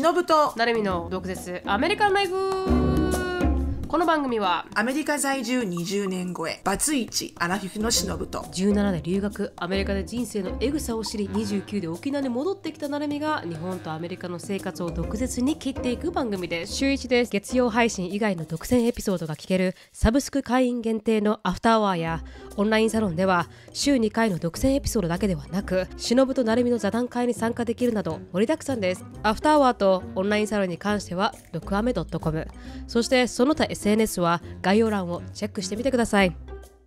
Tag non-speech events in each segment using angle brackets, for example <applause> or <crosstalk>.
忍と。なるみの毒舌。アメリカンライフ。この番組はアメリカ在住20年超えバツイチアラフィフの忍と。17で留学アメリカで人生のエグさを知り29で沖縄に戻ってきたなるみが日本とアメリカの生活を毒舌に切っていく番組です。週1です。月曜配信以外の独占エピソードが聞けるサブスク会員限定のアフターアワーやオンラインサロンでは週2回の独占エピソードだけではなく忍となるみの座談会に参加できるなど盛りだくさんです。アフターアワーとオンラインサロンに関しては毒アメ .com そしてその他 SNS は概要欄をチェックしてみてください。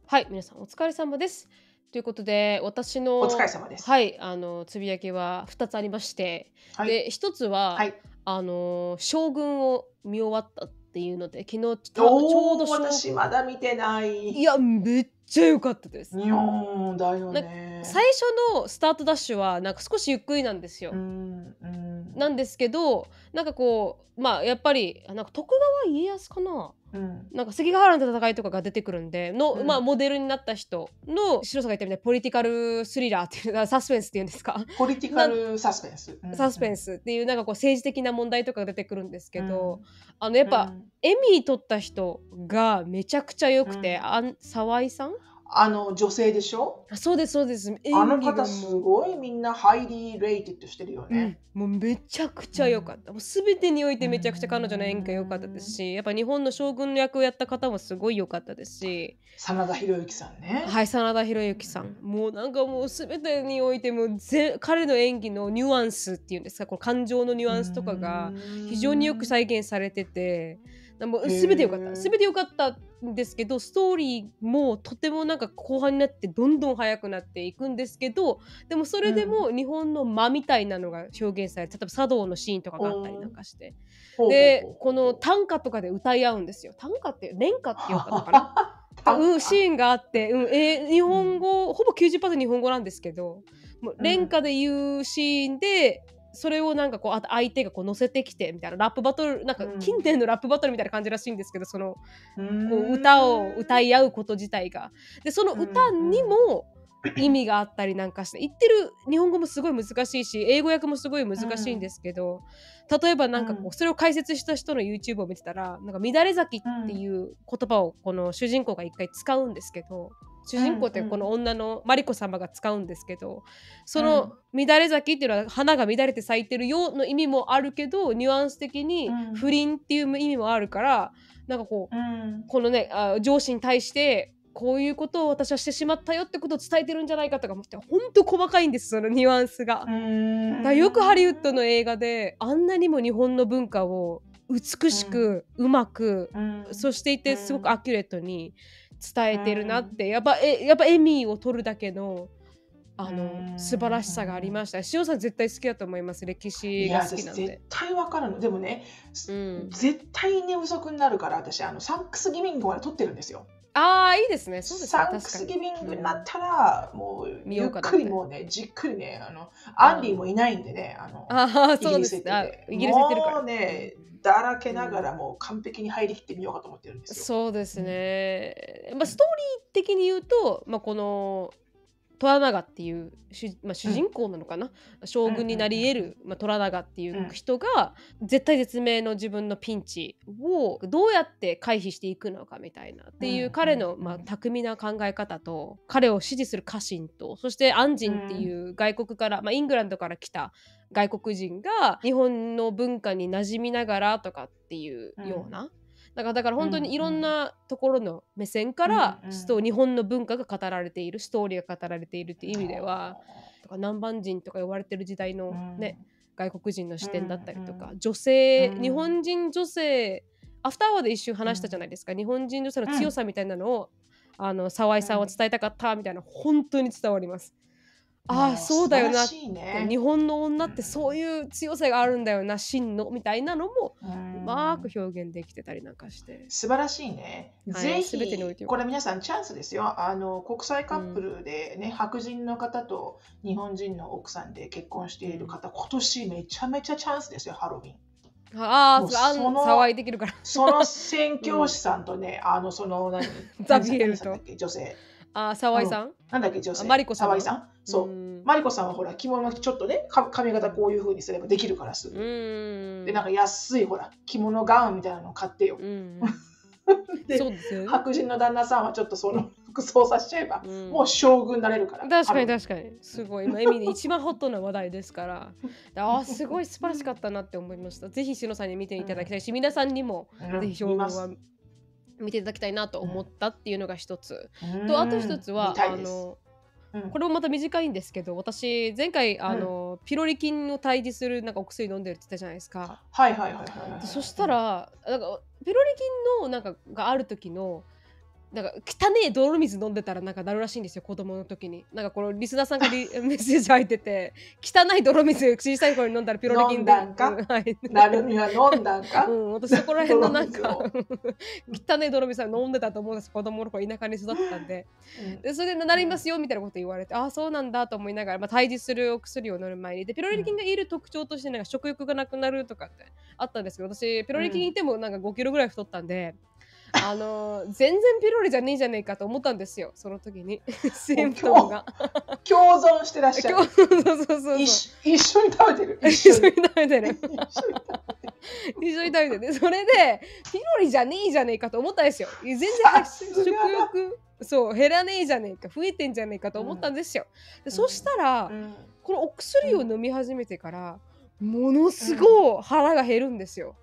はい皆さんお疲れ様です。ということで私のお疲れ様です。はいあのつぶやきは2つありまして、はい。で1つは、はい。あの将軍を見終わったっていうので昨日ちょちょうど私まだ見てない。いやめっちゃ良かったです。日本だよね。最初のスタートダッシュはなんか少しゆっくりなんですよ、うんうん。なんですけどなんかこうまあやっぱりあなんか徳川家康かなうん。なんか関ヶ原の戦いとかが出てくるんでの、うん。まあ、モデルになった人の白さんが言ったみたいなポリティカルスリラーっていうあ <laughs> サスペンスっていうんですか、ポリティカルサスペンス。サスペンススっていうなんかこう政治的な問題とかが出てくるんですけど、うん。あのやっぱ、うん。エミー取った人がめちゃくちゃ良くて、うん。あん沢井さん？あの女性でしょ？あそうですそうです。演あの方すごいみんなハイリーレイティッドしてるよね、うん、もうめちゃくちゃ良かった、もう全てにおいてめちゃくちゃ彼女の演技が良かったですしやっぱ日本の将軍の役をやった方もすごい良かったですし。真田広之さんね、はい真田広之さん。もうなんかもう全てにおいてもぜ彼の演技のニュアンスっていうんですかこの感情のニュアンスとかが非常によく再現されててもう全て良かった。全て良かったんですけどストーリーもとてもなんか後半になってどんどん速くなっていくんですけどでもそれでも日本の間みたいなのが表現されて例えば茶道のシーンとかがあったりなんかして。でこの短歌とかで歌い合うんですよ。短歌って連歌っていうのかな？<laughs> うん、シーンがあって、うんえー日本語、ほぼ90%日本語なんですけどもう連歌で言うシーンで、それをなんかこうあ相手がこう乗せてきてみたいなラップバトルなんかうん。近年のラップバトルみたいな感じらしいんですけどそのうん。こう歌を歌い合うこと自体が。でその歌にも意味があったりなんかして言ってる日本語もすごい難しいし英語訳もすごい難しいんですけど、例えばなんかこうん。うそれを解説した人の YouTube を見てたらなんか乱れ咲きっていう言葉をこの主人公が一回使うんですけど主人公ってこの女のマリコ様が使うんですけどその乱れ咲きっていうのは花が乱れて咲いてるよの意味もあるけどニュアンス的にうん。不倫っていう意味もあるからなんかこううん。このねあ上司に対してこういうことを私はしてしまったよってことを伝えてるんじゃないかとか思って本当細かいんですそのニュアンスが。だよくハリウッドの映画であんなにも日本の文化を美しく、うまくうん。そしていてすごくアキュレートに伝えてるなって、やっぱえやっぱエミーを取るだけのあの、うん。素晴らしさがありました。しおさん絶対好きだと思います。歴い史が好きなんで。絶。対わかるの。でもね、うん、絶対寝不足になるから私あのサンクスギビングまで撮ってるんですよああいいですね。そうですね。サンク。スギビングになったら、もうゆっくりもうねじっくりねあのアンディもいないんでねあのああイギリスそうです。あ行ってて。イギリス行ってるから。もうねだらけながらもう完璧に入りきってみようかと思ってるんですよ。そうですね、まあ、ストーリー的に言うと、まあ、この虎長っていう主,、まあ、主人公なのかな、将軍になり得る、まあ、虎長っていう人が、絶対絶命の自分のピンチをどうやって回避していくのかみたいなっていううん彼の、うんまあ、巧みな考え方と彼を支持する家臣とそしてアンジンっていう外国から、まあ、イングランドから来た外国人が日本の文化に馴染みながらとかっていうような。だからだから本当にいろんなところの目線からうんうん。日本の文化が語られているストーリーが語られているっていう意味ではとか南蛮人とか呼ばれてる時代のね、外国人の視点だったりとか、うん女性、うん日本人女性アフターアワーで一瞬話したじゃないですか、日本人女性の強さみたいなのを、あの沢井さんは伝えたかったみたいな本当に伝わります。ああそうだよなね日本の女ってそういう強さがあるんだよな真のみたいなのもううんまく表現できてたりなんかして。素晴らしいね。はいぜ全てにおいてはひこれ皆さんチャンスですよ。あの国際カップルでね、白人の方と日本人の奥さんで結婚している方、今年めちゃめちゃチャンスですよ、ハロウィン。ああ、その騒いできるから。その宣教師さんとね、あのその何？<laughs> ザビエルと女性。あ沢井さん、なんだっけ女性。あマリコさん。沢井さん？そう、んマリコさんはほら着物ちょっとねか髪型こういう風にすればできるからすぐ、うん。でなんか安いほら着物ガウンみたいなの買ってよ、うん。<laughs> でそうですよ。ね、白人の旦那さんはちょっとその <laughs> 服装させちゃえば、うん。もう将軍になれるから。確かに確かに。すごい。今エミで一番ホットな話題ですから。<laughs> あーすごい素晴らしかったなって思いました。ぜひしのさんに見ていただきたいし、皆さんにもうん。ぜひ将軍は見ていただきたいなと思ったっていうのが一つ、うん。とあと一つはあのうん。これもまた短いんですけど私前回あの、ピロリ菌を退治するなんかお薬飲んでるって言ったじゃないですか。はいはいはいはいそしたらなんかピロリ菌のなんかがある時のなんか汚ねえ泥水飲んでたらなんかなるらしいんですよ子供の時に。なんかこのリスナーさんからリ <laughs> メッセージ入ってて汚い泥水小さい頃に飲んだらピロリ菌で。飲んだんか？うんはい。なるみは飲んだんか、<laughs> うん、私そこら辺のなんか泥汚い泥水は飲んでたと思うんです子供の頃田舎に育ってたんで。うん。でそれでなりますよみたいなこと言われて、ああそうなんだと思いながら、まあ、退治するお薬を飲む前に。でピロリ菌がいる特徴としてなんか食欲がなくなるとかってあったんですけど私ピロリ菌いてもなんか5キロぐらい太ったんで、あのー全然ピロリじゃねえじゃねえかと思ったんですよその時に。シンプトムが。共存してらっしゃる。そうそうそうそう。一緒に食べてる。一緒に食べてる。<laughs> 一緒に食べててそれでピロリじゃねえじゃねえかと思ったんですよ。全然食欲そう減らねえじゃねえか増えてんじゃねえかと思ったんですよ、でそしたら、うん。このお薬を飲み始めてから、ものすごい腹が減るんですよ、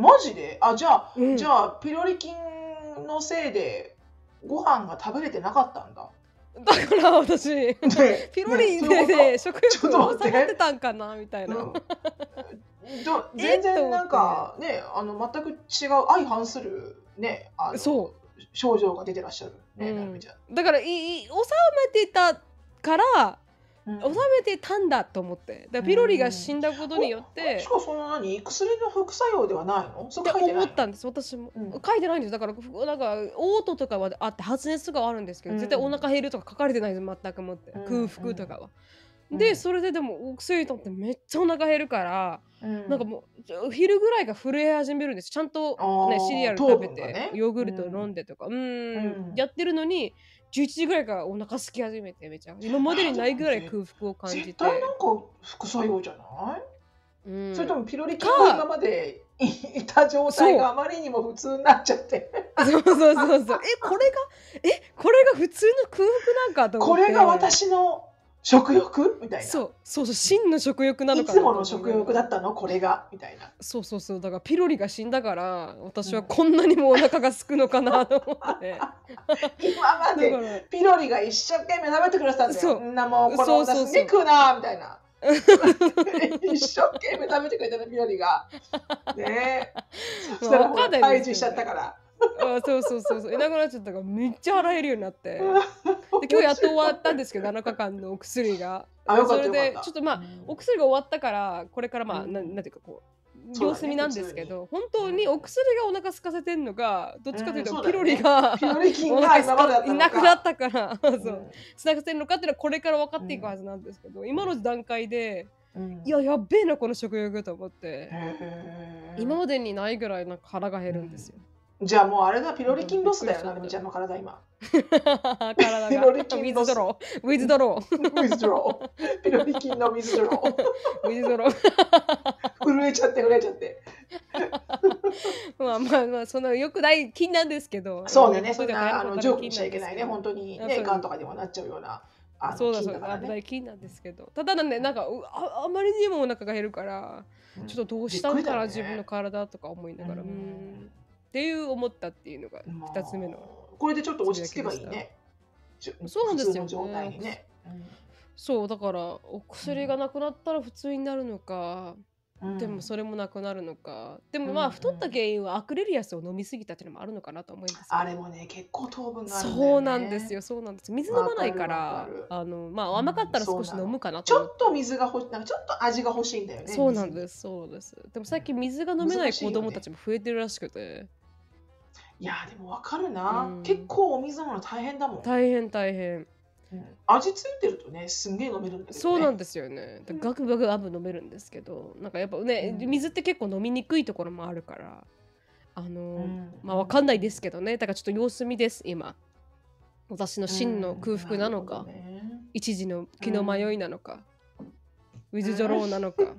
マジで？あじゃあ、うん。じゃあピロリ菌のせいでご飯が食べれてなかったんだ。だから私ね <laughs> ピロリねで、ね、食欲と待って収まってたんかなみたいな、<laughs> 全然なんかねあの全く違う相反するねあのそ症状が出てらっしゃる。ね、うん。だからいい収めてたからうん収めてたんだと思って。だピロリが死んだことによってし、かもその何薬の副作用ではないの？そって思ったんです。私も、うん。書いてないんです。だからふなんか嘔吐とかはあって発熱とかはあるんですけど、うん。絶対お腹減るとか書かれてないです全くもって、うん。空腹とかは、うん。でそれででもお薬とってめっちゃお腹減るから、うん。なんかもう昼ぐらいが震え始めるんです。ちゃんと、ね、シリアル食べて、ね。ヨーグルト飲んでとか。うん。うん。やってるのに11時ぐらいからお腹空き始めてめちゃ。今までにないぐらい空腹を感じ絶て、対なんか副作用じゃない、うん、それともピロリ菌が今までいいた状態があまりにも普通になっちゃって。そうそうそうそう。えこれが？えこれが普通の空腹なんかと思って。これが私の食欲？みたいな。そうそうそう真の食欲なのいつもの食欲だったの？これが？みたいな。そうそうそうだからピロリが死んだから私はこんなにもお腹がすくのかなと思って、<laughs> 今までらピロリが一生懸命食べてくれてたんだよ。そう。そんなもうこのそうそうそう私肉食う。なみたいな。<laughs> 一生懸命食べてくれたのピロリが。ねえ。<laughs> そしたらほらわかんないですよね。退治しちゃったからあそうそうそうそう。いなくなっちゃったからめっちゃ腹減るようになって。<laughs> で今日やっと終わったんですけど7日間のお薬が。それでちょっとまあお薬が終わったからこれからまあ、うん。なんなんていうかこう様子見なんですけど、本当にお薬がお腹空かせてんのかどっちかというと、ピロリがピロリ菌おが腹今までだったのか。いなくなったから、うん。そう。つながってるのかっていうのはこれから分かっていくはずなんですけど、今の段階でうん。いややっべえなこの食欲と思って、今までにないぐらいなんか腹が減るんですよ。じゃあもうあれだピロリ菌ロスだよなるみちゃんの体今。<laughs> 体ピがロリ菌ウィズドローウィズドローウィズドローピロリ菌のウィズドローウィズドロー震えちゃって震えちゃって。まあまあまあそのよくない菌なんですけど。そうだね、そんなあのなジョークにしちゃいけないね、本当にね、がんとかにもなっちゃうようなそうだそうだ、菌だからね。危ない菌なんですけど。ただなんでなんかうああまりにもお腹が減るからうん。ちょっとどうしたんかな、自分の体とか思いながら。ううんんっていう思ったっていうのがまあ二つ目のこれでちょっと落ち着けばいいね。そうなんですよ。ね普通の状態にね。そうだからお薬がなくなったら普通になるのか、うん。でもそれもなくなるのか。でもまうん。あ太った原因はアクレリアスを飲みすぎたっていうのもあるのかなと思うんですあれもね、結構糖分があるね。そうなんですよ。そうなんです。水飲まないかわらあのまあ甘かったら少し飲むかなちと思っょっと水が欲しい、なんかちょっと味が欲しいんだよね。そうなんす。です。そうです。でも最近水が飲めない子供たちも増えてるらしくて、いや、でもわかるな、うん。結構お水飲むの大変だもん。大変大変。うん。味ついてるとね、すんげえ飲めるんだけど、ね。そうなんですよね。でガクガクガブ飲めるんですけど。なんかやっぱね、うん。水って結構飲みにくいところもあるから。あの、うん。まあわかんないですけどね。だからちょっと様子見です今。私の真の空腹なのか、一時の気の迷いなのか、ウィズ・ジョローなのか。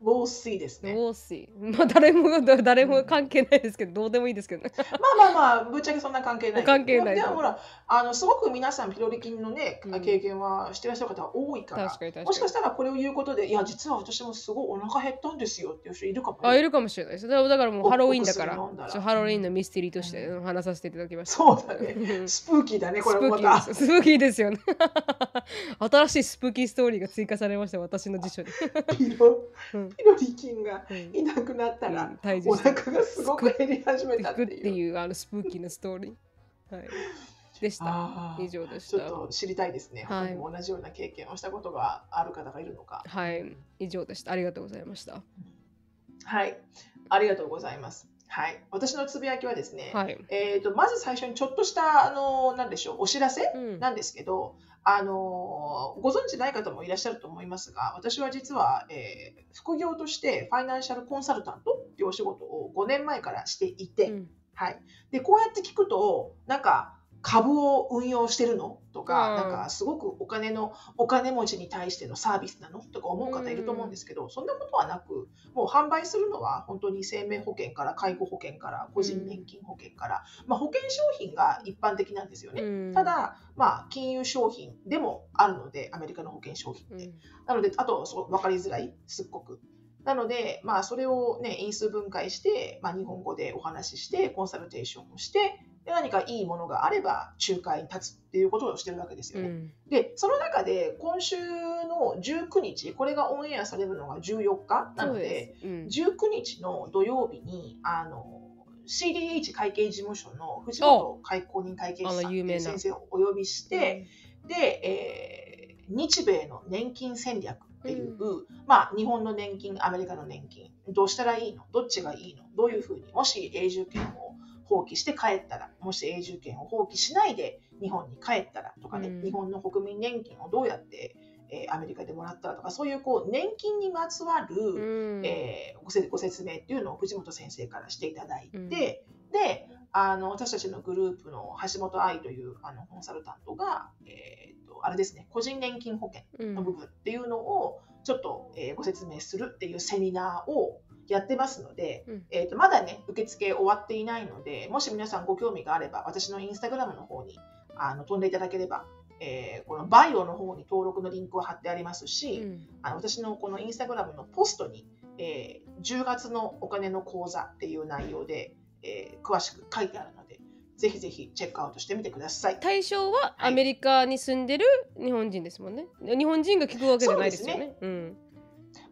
ウォーシーですね。ウォーシー。まあ誰も誰も関係ないですけど、どうでもいいですけどね。まあまあまあ、ぶっちゃけそんな関係ない。関係ない。でもほら、あのすごく皆さんピロリ菌のね、経験はしてらっしゃる方多いから、確かに確かにもしかしたらこれを言うことで、いや、実は私もすごいお腹減ったんですよっていう人いるかも、あ、いるかもしれないです。だからもうハロウィンだから、ハロウィンのミステリーとして話させていただきました。そうだね。スプーキーだね、これもまた。スプーキーですよね。<laughs> 新しいスプーキーストーリーが追加されました、私の辞書に。<laughs> ピロピロリ菌がいなくなったら、うん、お腹がすごく減り始めたっていう。あのスプーキーなストーリー。はい。でした。以上でした。ちょっと知りたいですね。はい、同じような経験をしたことがある方がいるのか。はい。以上でした。ありがとうございました。はい。ありがとうございます。はい、私のつぶやきはですね、はい、えーと、まず最初にちょっとしたあのなんでしょうお知らせなんですけど、うん、あのご存知ない方もいらっしゃると思いますが私は実は、えー、副業としてファイナンシャルコンサルタントっていうお仕事を5年前からしていて、うん、はい、でこうやって聞くとなんか株を運用してるのとか、なんかすごくお金のお金持ちに対してのサービスなのとか思う方いると思うんですけど、そんなことはなくもう販売するのは本当に生命保険から介護保険から個人年金保険から、まあ、保険商品が一般的なんですよね、ただ、まあ、金融商品でもあるのでアメリカの保険商品って、なのであとそう分かりづらいすっごく。なので、まあ、それを、ね、因数分解して、まあ、日本語でお話ししてコンサルテーションをしてで何かいいものがあれば仲介に立つっていうことをしてるわけですよね。うん、でその中で今週の19日これがオンエアされるのが14日なのでで、うん、19日の土曜日にあの CDH 会計事務所の藤本会公認会計士さんという先生をお呼びして、で、えー、日米の年金戦略っていう、うん、まあ、日本の年金アメリカの年金どうしたらいいの？どっちがいいの？どういうふうに？もし永住権を放棄して帰ったら、もし永住権を放棄しないで日本に帰ったらとかね、うん、日本の国民年金をどうやって、えー、アメリカでもらったらとか、そういうこう年金にまつわる、うん、えー、ご説明っていうのを藤本先生からしていただいて、うん、で、あの私たちのグループの橋本愛というあのコンサルタントが、えーと、あれですね、個人年金保険の部分っていうのをちょっと、えー、ご説明するっていうセミナーをやってますので、うん、えーと、まだね、受付終わっていないので、もし皆さんご興味があれば、私のインスタグラムの方にあの飛んでいただければ、えー、このバイオの方に登録のリンクを貼ってありますし、うん、あの私のこのインスタグラムのポストに、えー、10月のお金の講座っていう内容で、えー、詳しく書いてあるので、ぜひぜひチェックアウトしてみてください。対象はアメリカに住んでる日本人ですもんね。はい、日本人が聞くわけじゃないですよね。うねうん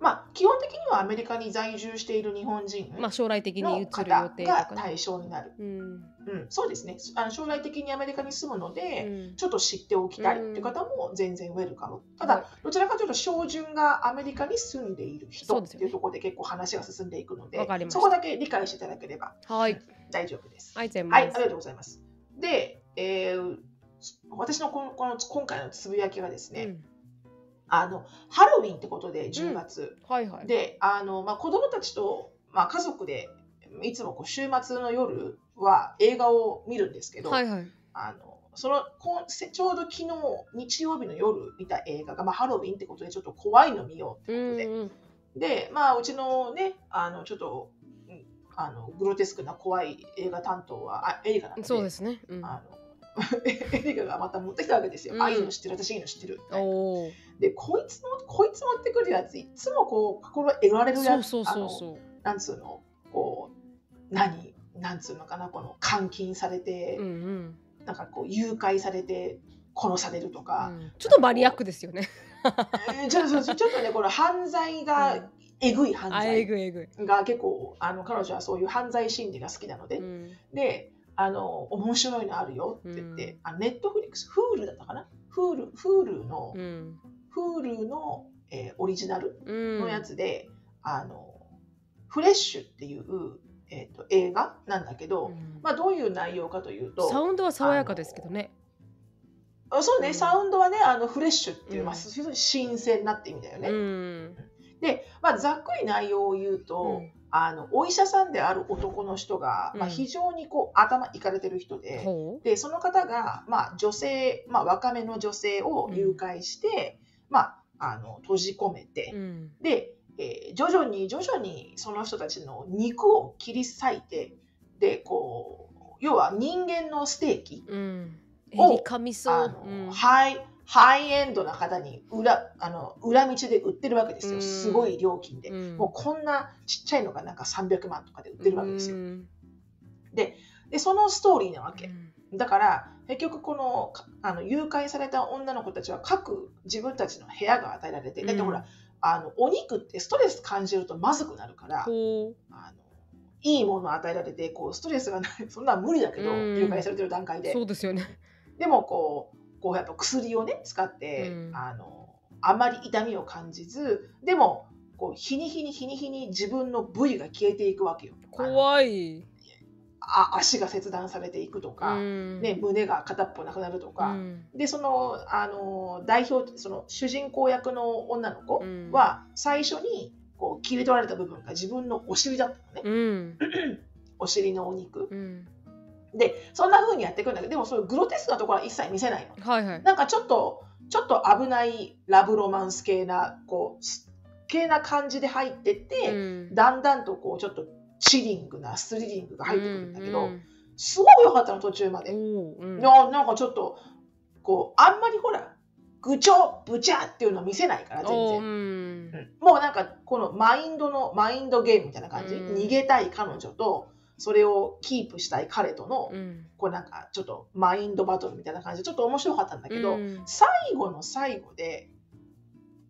まあ、基本的にはアメリカに在住している日本人まあ、将来的に移る予定が対象になる、うん、うん、そうですね。あの将来的にアメリカに住むので、うん、ちょっと知っておきたいっていう方も全然ウェルカム、ただ、どちらかというと標準がアメリカに住んでいる人っていうところで結構話が進んでいくのでそこだけ理解していただければ大丈夫です。はい、はい、ありがとうございます。で、えー、私のこのこの今回のつぶやきはですね、うんあのハロウィンってことで10月、うんはいはい、であの、まあ、子供たちと、まあ、家族でいつもこう週末の夜は映画を見るんですけど、はいはい、あのそのこちょうど昨日日曜日の夜見た映画が、まあ、ハロウィンってことでちょっと怖いの見ようってことで、うんうん、でまあうちのねあのちょっとあのグロテスクな怖い映画担当はあ映画なんでそうですね、うん、あのエリカがまた持ってきたわけですよ。うん、ああいうの知ってる、私いいの知ってる。で、こいつの、こいつ持ってくるやつ、いつもこう、心得られるやつ。そうそうそうなんつうの、こう、何、なんつうのかな、この監禁されて、うんうん、なんかこう、誘拐されて、殺されるとか、うん、ちょっとマニアックですよね。えー、ちょっとちょっとねこの犯罪がえぐい犯罪が結構あの彼女はそういう犯罪心理が好きなので、うん、であの面白いのあるよって言って、うん、あ Netflix、Hulu だったかな？ Hulu、Hulu の、うん、 Hulu の、えー、オリジナルのやつで、うん、あの、フレッシュっていう、えーと、映画なんだけど、うん、まあ、どういう内容かというとサウンドは爽やかですけどね。あそうね、サウンドはねあのフレッシュっていう、まあ、新鮮なって意味だよね、で、まあ、ざっくり内容を言うと、あのお医者さんである男の人が、まあ、非常にこう頭いかれてる人でう。ん、でその方が、まあ、女性、まあ、若めの女性を誘拐して、うん、まあ、あの閉じ込めて、うん、で、えー、徐々に徐々にその人たちの肉を切り裂いてでこう要は人間のステーキを、うん、そう、うん、はいハイエンドな方に裏あの裏道で売ってるわけですよ、すごい料金で、うん、もうこんなちっちゃいのがなんか300万とかで売ってるわけですよ。うん、ででそのストーリーなわけ。だから結局このあの誘拐された女の子たちは各自分たちの部屋が与えられて、だってほらあのお肉ってストレス感じるとまずくなるから、あのいいものを与えられてこうストレスがないそんな無理だけど、誘拐されてる段階で。そうですよね。でもこうこうやっぱ薬をね使って、うん、あのあまり痛みを感じずでもこう日に日に日に日に自分の部位が消えていくわけよ。怖い。あ足が切断されていくとか、うん、ね、胸が片っぽなくなるとか、うん、でそのあの代表その主人公役の女の子は最初にこう切り取られた部分が自分のお尻だったのね、うん、<clears throat> お尻のお肉、でそんな風にやっていくんだけどでもそういうグロテスクなところは一切見せないの。はいはい、なんかちょっとちょっと危ないラブロマンス系なこう系な感じで入ってって、うん、だんだんとこうちょっとチリングなスリリングが入ってくるんだけど、うん。うん、すごく良かったの途中まで。うん、なんかちょっとこうあんまりほら愚痴ブチャっていうのを見せないから全然、うん、もうなんかこのマインドのマインドゲームみたいな感じ、逃げたい彼女とそれをキープしたい彼との、うん、こうなんかちょっとマインドバトルみたいな感じでちょっと面白かったんだけど、うん、最後の最後で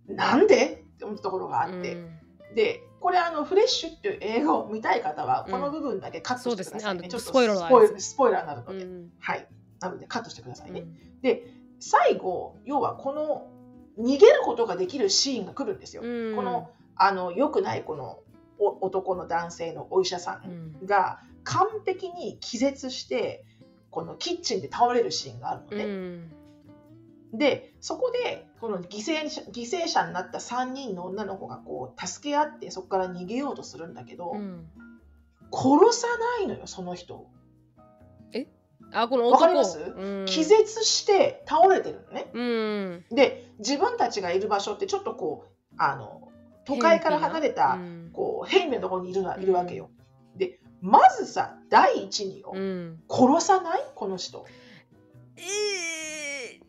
なんで？って思ったところがあって、うん、でこれあのフレッシュっていう映画を見たい方はこの部分だけカットしてくださいね、ね。ちょっとスポイラースポイラーになるので、はい。なのでカットしてくださいね、で最後要はこの逃げることができるシーンが来るんですよ、このあの良くないこの男の男性のお医者さんが完璧に気絶してこのキッチンで倒れるシーンがあるのね。うん、でそこでこの犠牲犠牲者になった3人の女の子がこう助け合ってそこから逃げようとするんだけど、うん、殺さないのよその人え？あこの男。わかります、うん、気絶して倒れてるのね。うん、で自分たちがいる場所ってちょっとこうあの都会から離れた、こう平面のところにいるいるわけよ。でまずさ第一によ、殺さない？この人。え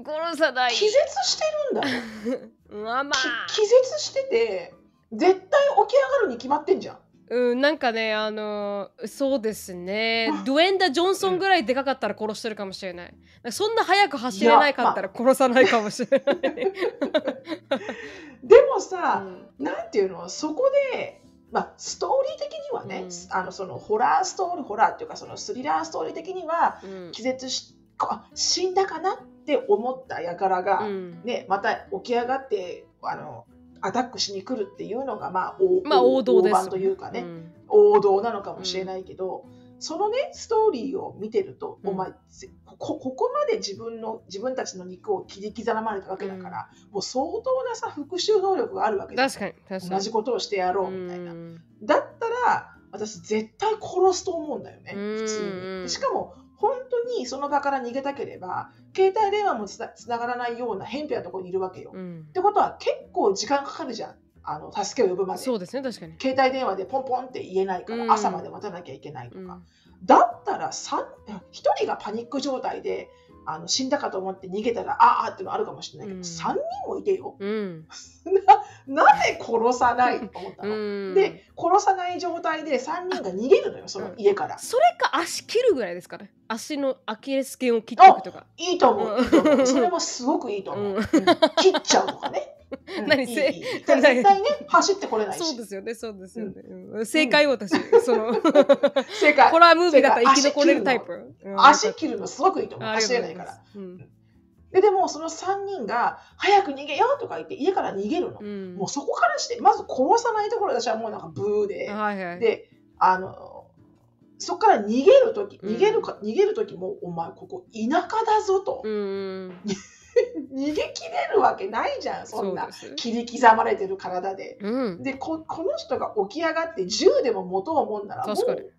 ー、殺さない。気絶してるんだよ。<laughs> まあまあ気絶してて絶対起き上がるに決まってんじゃん。うん、なんかね、あのー、そうですね、ドゥエンダ・ジョンソンぐらいでかかったら殺してるかもしれない。そんな速く走れないかったら殺さないかもしれない。<laughs> でもさ、うん、なんていうの、そこで、まあ、ストーリー的にはね、うん、あのそのホラーストーリー、ホラーっていうか、そのスリラーストーリー的には、うん、気絶し、あ死んだかなって思った輩が、ね、また起き上がって、あの、アタックしに来るっていうのが、まあ、まあ、王道です。というかね、うん、王道なのかもしれないけど、うん、そのねストーリーを見てると、うん、お前こここまで自分の自分たちの肉を切り刻まれたわけだから、もう相当なさ復讐能力があるわけだ確かに同じことをしてやろうみたいな。だったら私絶対殺すと思うんだよね普通に。しかも本当にその場から逃げたければ携帯電話もつながらないような偏僻なところにいるわけよ。うん、ってことは結構時間かかるじゃん。あの助けを呼ぶまで。そうですね確かに。携帯電話でポンポンって言えないから、朝まで待たなきゃいけないとか、うん、だったら1人がパニック状態であの死んだかと思って逃げたらああっていうのあるかもしれないけど、うん、3人もいてよ、うん、<laughs> ななぜ殺さないと思ったの、うん、で殺さない状態で3人が逃げるのよその家から、それか足切るぐらいですかね？足のアキレス腱を切っておくとか。いいと思う,、それもすごくいいと思う、切っちゃうとかね何せ絶対ね走ってこれないし。そうですよねそうですよね、うん、正解私、その <laughs> 正解。ホラームービーだったら生き残れるタイプ。足切るの。すごくいいと思う。走れないから、ででもその3人が「早く逃げよう」とか言って家から逃げるの、うん、もうそこからしてまず殺さないところ私はもうなんかブーで、はいはい、であのそこから逃げる時逃げるか、うん、逃げる時も「お前ここ田舎だぞ」と。<laughs> 逃げ切きれるわけないじゃんそんな切り刻まれてる体で。うん、でここの人が起き上がって銃でも持とうもんならもう殺される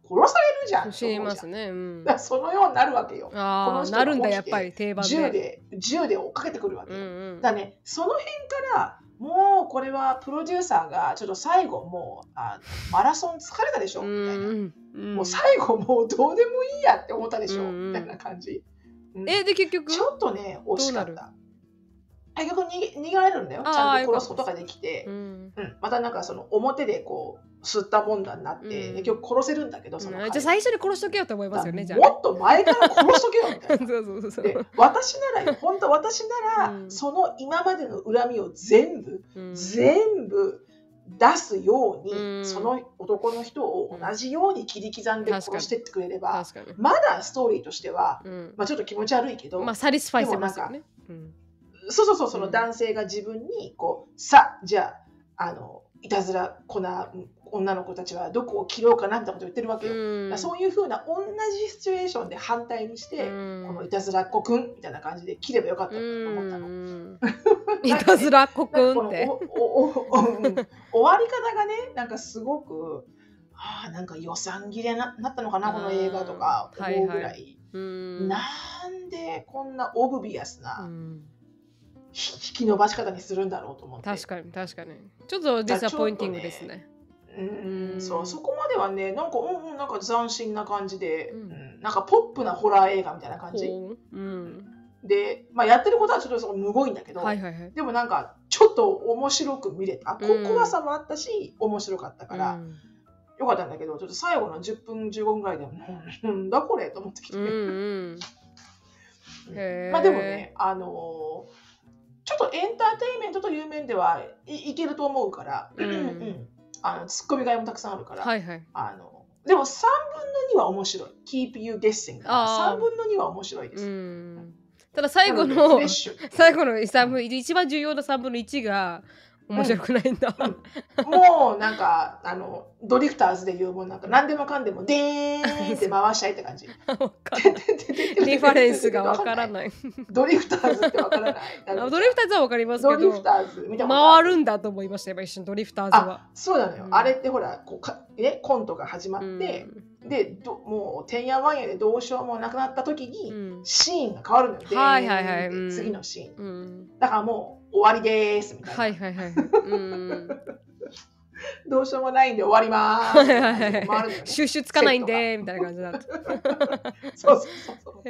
じゃん。死にますね。うん、<laughs> そのようになるわけよ。あこの人なるんだやっぱり定番で。銃で銃で追っかけてくるわけよ。うんうん、だねその辺からもうこれはプロデューサーがちょっと最後もうあマラソン疲れたでしょみたいな、うん。うん、もう最後もうどうでもいいやって思ったでしょ、うんうん、みたいな感じ、うん、えで結局？ちょっとね惜しかった。結局逃げ逃げれるんだよちゃんと殺すことができて、うん、うん、またなんかその表でこう吸ったもんだになって、うん、結局殺せるんだけどその、じゃあ最初に殺しとけよと思いますよねじゃもっと前から殺しとけよみたいな。<laughs> そうそうそうで私なら本当私なら、その今までの恨みを全部、全部出すように、その男の人を同じように切り刻んで殺してってくれれば、まだストーリーとしては、まあ、ちょっと気持ち悪いけど、まあ、サリスファイせますよね。そうそうそう、その男性が自分に、こう、さ、じゃあ、あの、いたずら粉、女の子たちはどこを切ろうかなってこと言ってるわけよ。うん、そういうふうな同じシチュエーションで反対にして、うん、このいたずらっ子くんみたいな感じで切ればよかったって思ったの。うん、<laughs> いたずらっ子くんって。終わり方がね、なんかすごく、はあ、なんか予算切れななったのかな、この映画とか思うぐらい。はいはい、なんでこんなオブビアスな。引き伸ばし方にするんだろうと思って確かに確かにちょっとディサポインティングですねうん、そうそこまではねなんかうんなんか斬新な感じで、うん、なんかポップなホラー映画みたいな感じ、う。ん、で、まあ、やってることはちょっとそこむごいんだけど、はいはいはい、でもなんかちょっと面白く見れた、こ怖さもあったし面白かったから、よかったんだけどちょっと最後の10分15分ぐらいで <laughs> なんだこれと思ってきて、うんうん。まあでもねあのーちょっとエンターテインメントという面ではいいけると思うから、うん、うん、あのツッコミがいもたくさんあるから、はいはい、あのでも3分の2は面白い。Keep You Guessing が3分の2は面白いです。ただ最後の <laughs> 最後の3分一番重要な3分の1が面白くないんだ、うん、もうなんかあのドリフターズでいうもんなんか何でもかんでもでーんって回したいって感じ。<laughs> リファレンスがわからない。ドリフターズってわからない。ドリフターズはわかりますけどドリフターズ見た回るんだと思いました一瞬ドリフターズは。そうなのよ、うん、あれってほらこうか、ね、コントが始まって、うん、でどもうてんやわんやでどうしようもなくなった時に、シーンが変わるのよ、はいはいはい、次のシーン、だからもう終わりですみたいな。はいはいはい。うんどうしようもないんで終わります。ね、収集つかないんでみたいな感じだった。<laughs> そうそうそうそう。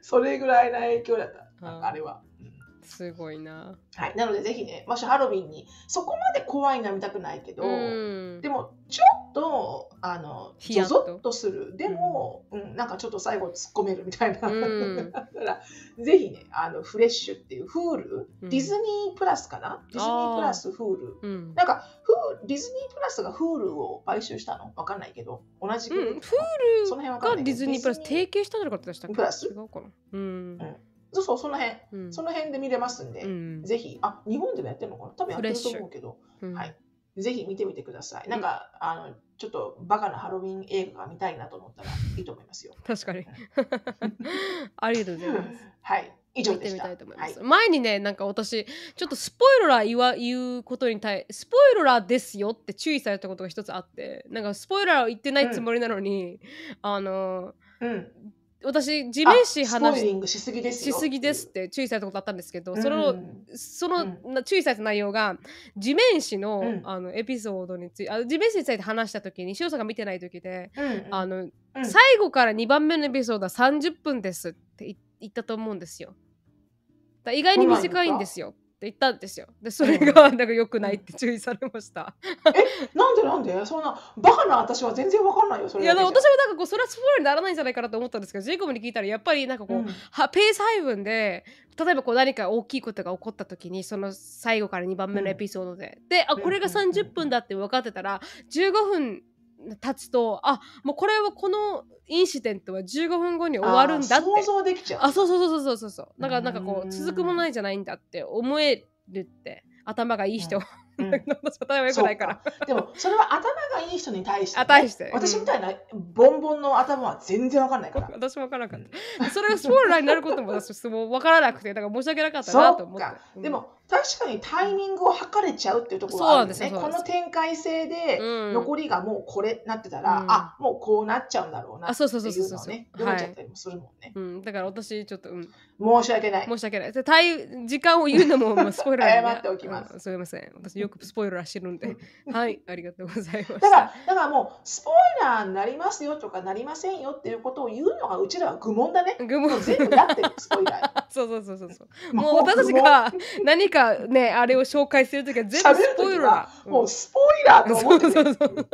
それぐらいな影響だった。あれは。すごいな。はい、なのでぜひね、もしハロウィンにそこまで怖いのは見たくないけど、でもちょっとあのゾゾッとする、でも、うん、うん、なんかちょっと最後突っ込めるみたいな。うん、だからぜひね、あのフレッシュっていうフール、ディズニープラスかな、ディズニープラスフール、うん、なんかフーディズニープラスがフールを買収したの？わかんないけど、同じく、うん、フールがディズニープラス提携したのかってしたっけ？プラス？違うかな。うんそうそう、その辺、うん、その辺で見れますんで、うん、ぜひ、あ、日本でもやってるのかな？多分やってると思うけど、はい。ぜひ見てみてください。なんか、あの、ちょっとバカなハロウィン映画が見たいなと思ったらいいと思いますよ。確かに。<laughs> ありがとうございます。<laughs> はい。以上でした。はい、前にね、なんか私、ちょっとスポイラー言わ言うことに対スポイラーですよって注意されたことが一つあって、なんかスポイラーを言ってないつもりなのに、うん、あの、うん私地面師話しすぎですしすぎですって注意されたことあったんですけど、その、うん、その、うん、注意された内容が地面師のうん、あのエピソードについてあ地面師について話した時に塩さんが見てない時で、あの最後から2番目のエピソードは30分ですって言ったと思うんですよ。意外に短いんですよ。って言ったんですよ。で、それがなんか良くないって注意されました。え、なんでなんで？そんな、バカな私は全然わかんないよ、それいや、私もなんかこう、それはスポーにならないんじゃないかなと思ったんですけど、ジェイコブに聞いたら、やっぱりなんかこう、うん、はペース配分で、例えばこう何か大きいことが起こった時にその最後から2番目のエピソードで、うん、であこれが30分だって分かってたら15分経つとあもうこれはこのインシデントは15分後に終わるんだって。想像できちゃう。あそうそうそうそうそうそう。だからなんかこう続くものじゃないんだって思えるって。頭がいい人、うん、頭良くないか。ら <laughs> でもそれは頭がいい人に対して、ね、対して、私みたいなボンボンの頭は全然わかんないから。私もわからなかった、それがスポイラーになることも私もわからなくてだから申し訳なかったなと思って、うん、でも確かにタイミングを測れちゃうっていうところがあるんですね。この展開性で残りがもうこれなってたら、うん、あもうこうなっちゃうんだろうなっていうのをね読めちゃったりもするもんね。はい、うん、だから私ちょっと、うん、申し訳ない。申し訳ない。時間を言うのもまあ <laughs> スポイラー謝っておきます。すみません。私よくスポイラーしてるんで。<laughs> はい、ありがとうございます。だからだからもうスポイラーになりますよとかなりませんよっていうことを言うのがうちらは愚問だね。愚問全部やってるスポイラー。そうそうそうそう。もう私たちが何かねあれを紹介するときは全部スポイラー。もうスポイラーと思って、ね、そうそうそう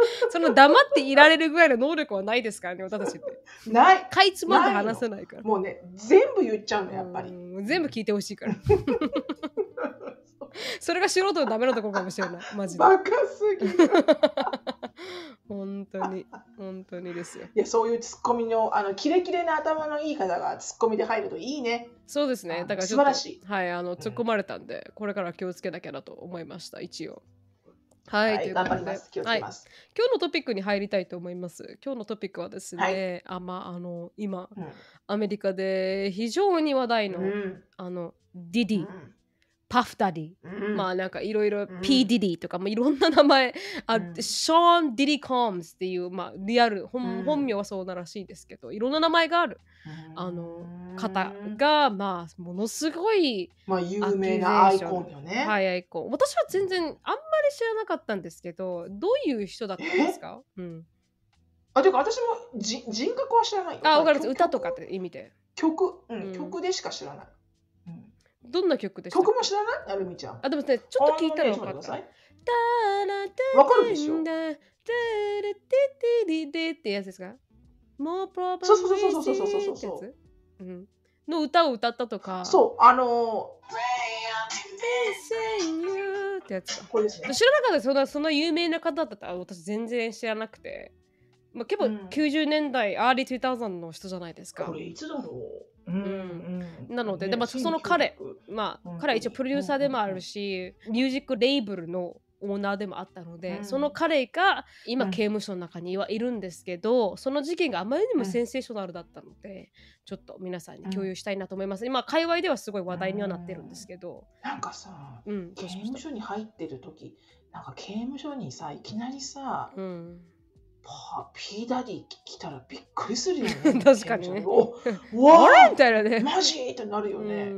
<laughs> その黙っていられるぐらいの能力はないですからね、私たちって。ない。かいつまんで話せないから。もうね、全部言っちゃうの、やっぱり。全部聞いてほしいから。<laughs> <laughs> それが素人のダメなところかもしれない。マジで。バカすぎる。<laughs> 本当に、本当にですよ。いや、そういうツッコミの、あの、キレキレな頭のいい方がツッコミで入るといいね。そうですね。だから素晴らしい。はい、あの、突っ込まれたんで、うん、これから気をつけなきゃなと思いました、一応。はい、はい、頑張ります。気をつけます、はい、今日のトピックに入りたいと思います。今日のトピックはですね、はい、あまああの今、うん、アメリカで非常に話題の、うん、あのディディ、うんパフ・ダディ、うん、まあなんかいろいろ P ディディとか、まあ、いろんな名前あ、うん、ショーン・ディディ・コームズっていう、まあ、リアル本,、本名はそうなんらしいんですけどいろんな名前がある、あの方がまあものすごい、まあ、有名な icon よね。はい icon。私は全然あんまり知らなかったんですけどどういう人だったんですか、うん、あていうか私もじ人格は知らない。あ分かる。歌とかって意味で。曲、うん、曲でしか知らないどんな曲でした曲も知らない？なるみちゃん。あ、でもね、ちょっと聞いたら分かった。わかるでしょ？ってやつですか？もうプロそうそうそうそうそうそうそう。うん。の歌を歌ったとか。そう、あのー、ってやつこれですね。知らなかったそんなそんな有名な方だったら私全然知らなくて。まあ、結構90年代、 early 2000の人じゃないですか。これいつだろう？なので、でもその彼、まあ、彼は一応プロデューサーでもあるし、 music label のオーナーでもあったので、うん、その彼が今刑務所の中にはいるんですけど、うん、その事件があまりにもセンセーショナルだったので、ちょっと皆さんに共有したいなと思います。うん、今界隈ではすごい話題にはなってるんですけど、なんかさ、うん、刑務所に入ってる時なんか刑務所にさいきなりさ、うんパピーダディ来たらびっくりするよね。<laughs> 確かにね。<laughs> わあみたいなね。マジってなるよね。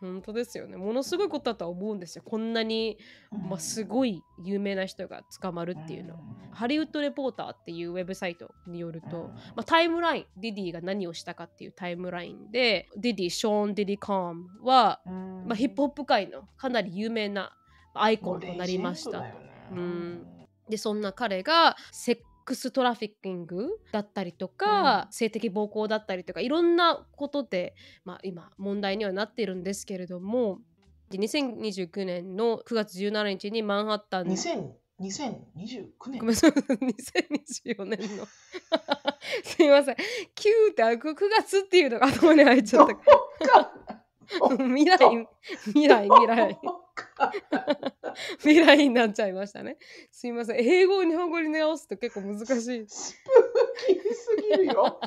本当ですよね。ものすごいことだとは思うんですよ。こんなに、まあ、すごい有名な人が捕まるっていうの。ハリウッドレポーターっていうウェブサイトによると、まあ、タイムライン、ディディが何をしたかっていうタイムラインで、ディディ、ショーン・ディディ・カームは、まあ、ヒップホップ界のかなり有名なアイコンとなりました。うんでそんな彼がセッックストラフィッキングだったりとか、うん、性的暴行だったりとかいろんなことで、まあ、今問題にはなっているんですけれども2029年の9月17日にマンハッタン2029年ごめんなさい。2024年の。<laughs> すいません。9って9月っていうのが頭に入っちゃった <laughs> 未来未来未来未来になっちゃいましたね。すいません。英語を日本語に直すと結構難しい。スプーキーすぎるよ。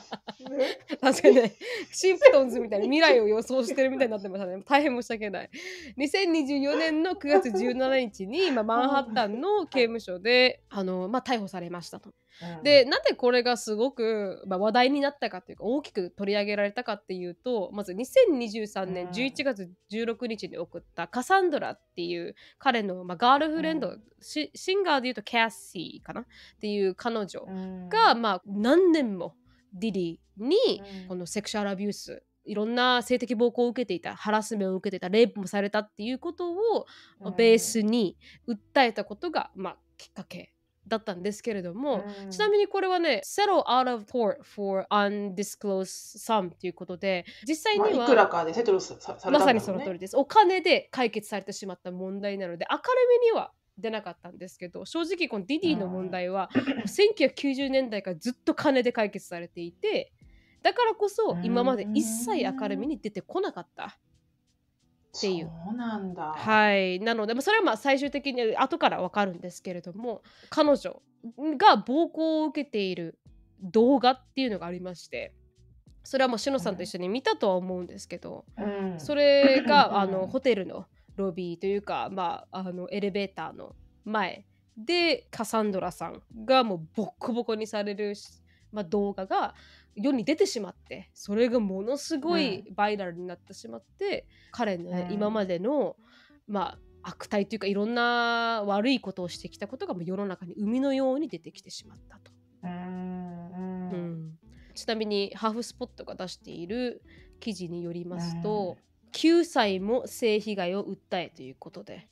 ね、<laughs> 確かにね、シンプトンズみたいな未来を予想してるみたいになってましたね。大変申し訳ない。2024年の9月17日に、今マンハッタンの刑務所で、あの、まあ、逮捕されましたと。でなんでこれがすごく、まあ、話題になったかっていうか大きく取り上げられたかっていうとまず2023年11月16日に送ったカサンドラっていう彼の、まあ、ガールフレンド、うん、シンガーで言うとキャッシーかなっていう彼女が、うん、まあ、何年もディディにこのセクシュアルアビュースいろんな性的暴行を受けていたハラスメントを受けていたレイプもされたっていうことをベースに訴えたことが、まあ、きっかけだったんですけれども、うん、ちなみにこれはね settle out of court for undisclosed sum ということで実際には、まあ、いくらかでセトルされた、ね、まさにその通りです。お金で解決されてしまった問題なので明るめには出なかったんですけど正直このディディの問題は、うん、1990年代からずっと金で解決されていてだからこそ今まで一切明るみに出てこなかった。っていう。そうなんだ。はい。なので、まあ、それはまあ最終的に後からわかるんですけれども、彼女が暴行を受けている動画っていうのがありまして、それはもうしのさんと一緒に見たとは思うんですけど、うん、それが <laughs> あのホテルのロビーというか、まあ、あのエレベーターの前でカサンドラさんがもうボッコボコにされる、まあ、動画が世に出てしまってそれがものすごいバイラルになってしまって、うん、彼の、ね、今までの、まあ、悪態というかいろんな悪いことをしてきたことが世の中に海のように出てきてしまったと。うん、うん、ちなみにハーフスポットが出している記事によりますと、9歳も性被害を訴えということで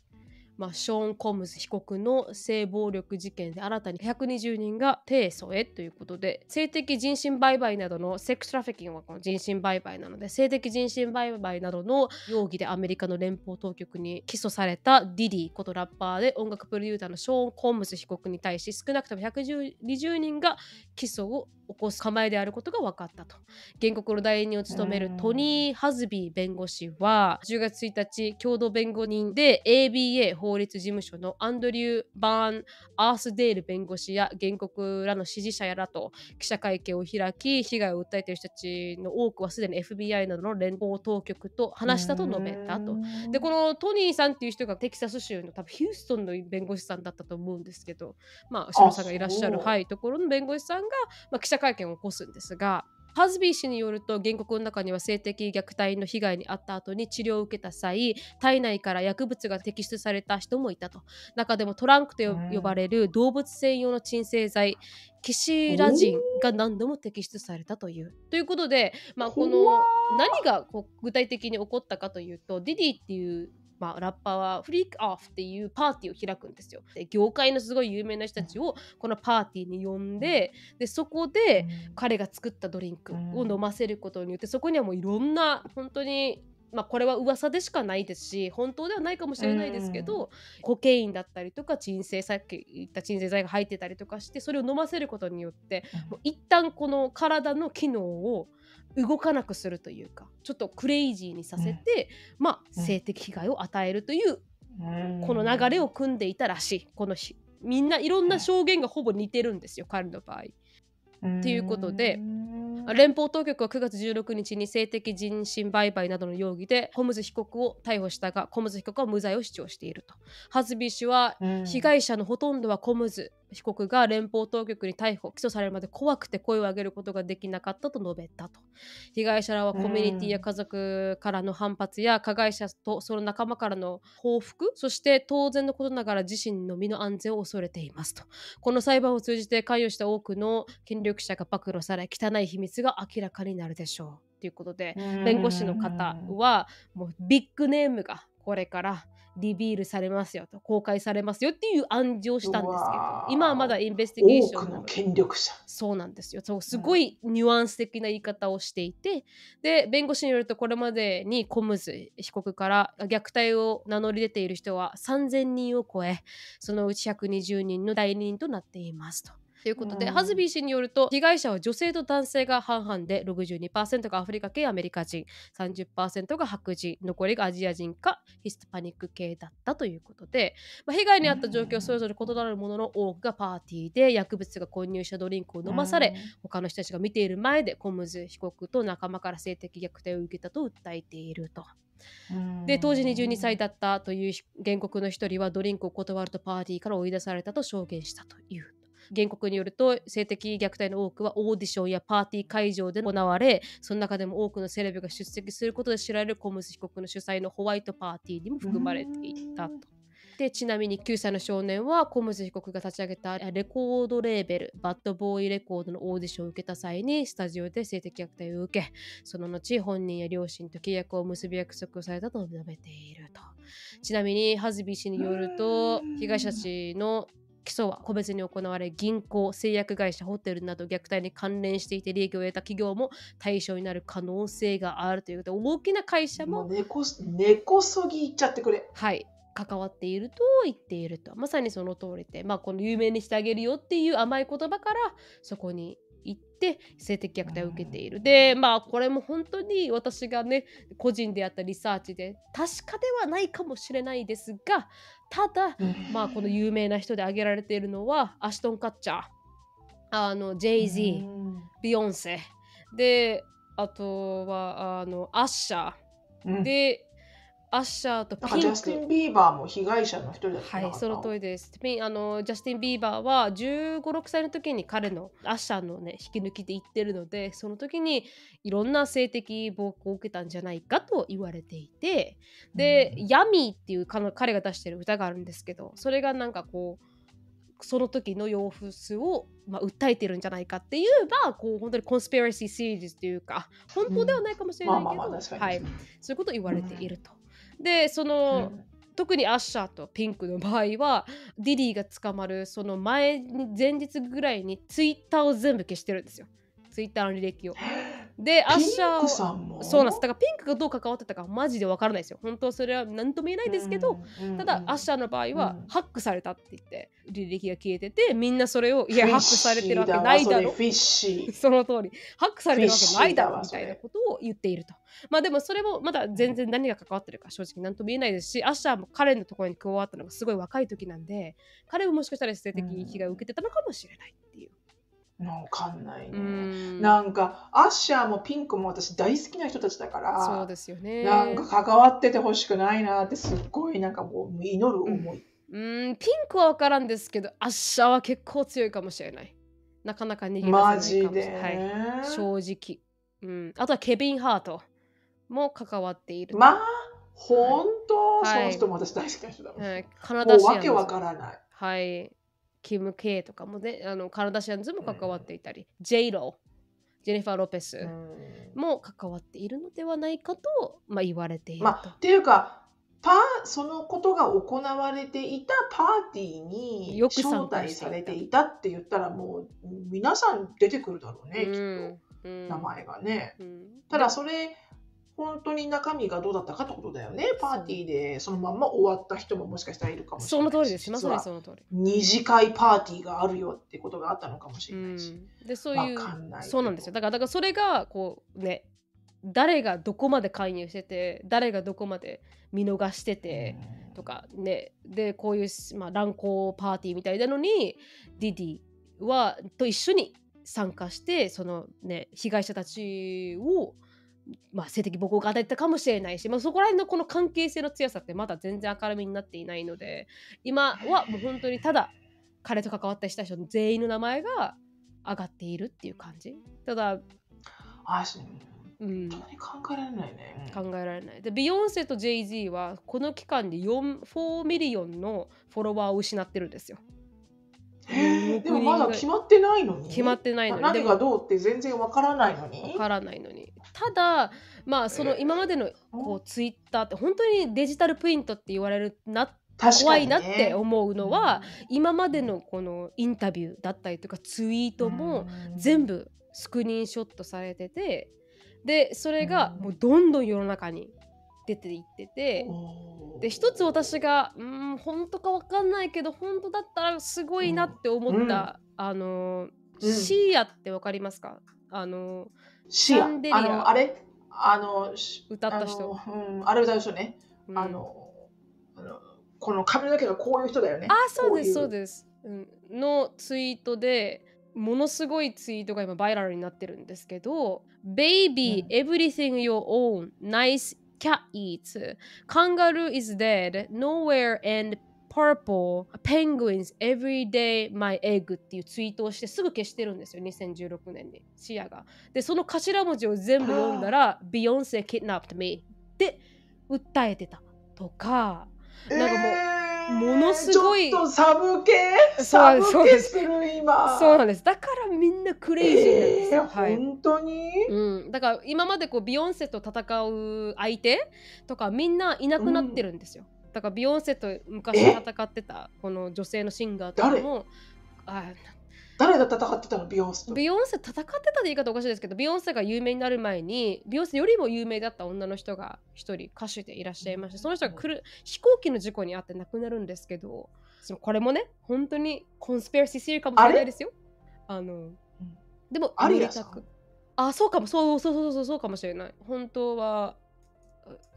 まあ、ショーン・コムズ被告の性暴力事件で新たに120人が提訴へということで性的人身売買などのセックストラフィキングはこの人身売買なので性的人身売買などの容疑でアメリカの連邦当局に起訴されたディディことラッパーで音楽プロデューサーのショーン・コムズ被告に対し少なくとも120人が起訴を起こす構えであることが分かったと。原告の代理人を務めるトニー・ハズビー弁護士は10月1日共同弁護人で ABA 法律事務所のアンドリュー・バーン・アースデール弁護士や原告らの支持者やらと記者会見を開き被害を訴えている人たちの多くはすでに FBI などの連邦当局と話したと述べたと。でこのトニーさんっていう人がテキサス州の多分ヒューストンの弁護士さんだったと思うんですけどまあ後ろさんがいらっしゃるはいところの弁護士さんが、まあ、記者会見を起こすんですがハズビー氏によると原告の中には性的虐待の被害に遭った後に治療を受けた際体内から薬物が摘出された人もいたと。中でもトランクと呼ばれる動物専用の鎮静剤キシラジンが何度も摘出されたという。ということで、まあ、この何がこう具体的に起こったかというとディディっていうまあ、ラッパーはフリークオフっていうパーティーを開くんですよ。で業界のすごい有名な人たちをこのパーティーに呼んででそこで彼が作ったドリンクを飲ませることによってそこにはもういろんな本当にまあ、これは噂でしかないですし本当ではないかもしれないですけど、コケインだったりとか鎮静さっき言った鎮静剤が入ってたりとかしてそれを飲ませることによってもう一旦この体の機能を動かなくするというかちょっと crazy にさせて、うん、まあ、性的被害を与えるという、うん、この流れを組んでいたらしい。このみんないろんな証言がほぼ似てるんですよ彼の場合。っていうことで。連邦当局は9月16日に性的人身売買などの容疑でコムズ被告を逮捕したがコムズ被告は無罪を主張していると。ハズビー氏は被害者のほとんどはコムズ被告が連邦当局に逮捕起訴されるまで怖くて声を上げることができなかったと述べたと。被害者らはコミュニティや家族からの反発や加害者とその仲間からの報復そして当然のことながら自身の身の安全を恐れていますと。この裁判を通じて関与した多くの権力者が暴露され汚い秘密が明らかになるでしょうということで弁護士の方はもうビッグネームがこれからリビールされますよと公開されますよっていう暗示をしたんですけど今はまだインベスティゲーションの権力者。そうなんですよ。そうすごいニュアンス的な言い方をしていて、で弁護士によるとこれまでにコムズ被告から虐待を名乗り出ている人は3000人を超えそのうち120人の代理人となっていますと。ということで、うん、ハズビー氏によると被害者は女性と男性が半々で62%がアフリカ系アメリカ人30%が白人残りがアジア人かヒスパニック系だったということで、まあ、被害に遭った状況はそれぞれ異なるものの多くがパーティーで薬物が混入したドリンクを飲まされ、うん、他の人たちが見ている前でコムズ被告と仲間から性的虐待を受けたと訴えていると。で当時22歳だったという原告の一人はドリンクを断るとパーティーから追い出されたと証言したという原告によると性的虐待の多くはオーディションやパーティー会場で行われその中でも多くのセレブが出席することで知られるコムズ被告の主催のホワイトパーティーにも含まれていたと。でちなみに9歳の少年はコムズ被告が立ち上げたレコードレーベルバッドボーイレコードのオーディションを受けた際にスタジオで性的虐待を受けその後本人や両親と契約を結び約束されたと述べているとちなみにハズビー氏によると被害者たちの起訴は個別に行われ銀行製薬会社ホテルなど虐待に関連していて利益を得た企業も対象になる可能性があるということで大きな会社も根こそぎ言っちゃってくれ。はい。関わっていると言っていると。まさにその通りで、まあ、この有名にしてあげるよっていう甘い言葉からそこに行って性的虐待を受けている。でまあこれも本当に私がね個人でやったリサーチで確かではないかもしれないですがただ、まあこの有名な人で挙げられているのはアシュトン・カッチャーあの Jay-Z、ビヨンセであとはあのアッシャー、でアッシャーとピンク。ジャスティン・ビーバーも被害者の一人だったはい、その通りです。あのジャスティン・ビーバーは15、6歳の時に彼のアッシャーのね、引き抜きで言ってるので、その時にいろんな性的暴行を受けたんじゃないかと言われていて、で、うん、ヤミーっていう彼が出してる歌があるんですけど、それがなんかこう、その時の様子を、まあ、訴えてるんじゃないかっていうまあこう本当にコンスピラシーシリーズというか本当ではないかもしれないけど、はい、そういうことを言われていると。でその、うん。特にアッシャーとピンクの場合はディディが捕まるその前に前日ぐらいにツイッターを全部消してるんですよ。ツイッターの履歴を。で、アッシャーそうなんです。だからピンクがどう関わってたかマジでわからないですよ。本当それは何とも言えないですけど、うん、ただ、アッシャーの場合は、うん、ハックされたって言って、履歴が消えてて、みんなそれを、いや、ハックされてるわけないだろ。その通り、ハックされてるわけないだろみたいなことを言っていると。まあでもそれもまだ全然何が関わってるか正直何とも言えないですし、アッシャーも彼のところに加わったのがすごい若い時なんで、彼ももしかしたら性的被害を受けてたのかもしれないっていう。わかんないね。んなんか、アッシャーもピンクも私大好きな人たちだから、そうですよね。なんか関わっててほしくないなってすっごいなんかもう祈る思い。うん、ピンクは分からんですけど、アッシャーは結構強いかもしれない。なかなか逃げ出せないかもしれない。はい、正直、うん。あとはケビン・ハートも関わっている。まあ、本当、はい、その人も私大好きな人だもん。はい、カナダシアンわけわからない。はい。キム・ケイとかもね、あのカナダシアンズも関わっていたり、ジェイロー、ジェニファー・ロペスも関わっているのではないかと、まあ、言われているまあ、っていうかパそのことが行われていたパーティーに招待されていたって言ったらもう皆さん出てくるだろうね、きっと、名前がね、うん、ただそれ本当に中身がどうだったかってことだよね。パーティーでそのまま終わった人ももしかしたらいるかもしれない。その通りです。まさにその通り。二次会パーティーがあるよってことがあったのかもしれないし。で、そういう、そうなんですよ。だから、だからそれが、こうね、誰がどこまで介入してて、誰がどこまで見逃してて、とかね、で、こういう、まあ、乱交パーティーみたいなのに、ディディは、と一緒に参加して、そのね、被害者たちを、まあ、性的暴行が与えたかもしれないし、まあ、そこら辺のこの関係性の強さってまだ全然明るみになっていないので今はもう本当にただ彼と関わった人たちの全員の名前が上がっているっていう感じ。ただあ、うん、考えられないね。考えられない。で、ビヨンセと Jay-Z はこの期間で4 4 million のフォロワーを失ってるんですよ。でもまだ決まってないのに？決まってないのに。何がどうって全然わからないのに？わからないのにただまあその今までのこうツイッターって本当にデジタルプリントって言われるな怖いなって思うのは、今までのこのインタビューだったりとかツイートも全部スクリーンショットされててでそれがもうどんどん世の中に出ていっててで一つ私がうん本当か分かんないけど本当だったらすごいなって思った、うん、あの、うん、シーアって分かりますか？あのシーア。あのあれ？あの歌った人。あうん、あれ歌う人ね、うん、あのこの髪の毛がこういう人だよね。あそうですそうです、うん、のツイートでものすごいツイートが今バイラルになってるんですけど「Baby、everything your own nice cat eats. Kangaroo is dead. Nowhere and purple. Penguins every day my egg っていうツイートをしてすぐ消してるんですよ。2016年にシアが。で、その頭文字を全部読んだら Beyonce kidnapped me って訴えてたとか、なんかもう、えーものすごい。ちょっとサブ系サブ系する今。そうなんです。だからみんなクレイジーなんですよ。えー、はい、本当に、うん、だから今までこうビヨンセと戦う相手とかみんないなくなってるんですよ。うん、だからビヨンセと昔戦ってたこの女性のシンガーとかも。あ誰が戦ってたの？ビヨンセと。ビヨンセ戦ってたって言い方おかしいですけどビヨンセが有名になる前にビヨンセよりも有名だった女の人が一人歌手でいらっしゃいましてその人が来る飛行機の事故に遭って亡くなるんですけどそのこれもね本当にコンスペラシーシーかもしれないですよ。あのでも乗りたくあそうかもそうそうそうそうそうかもしれない。本当は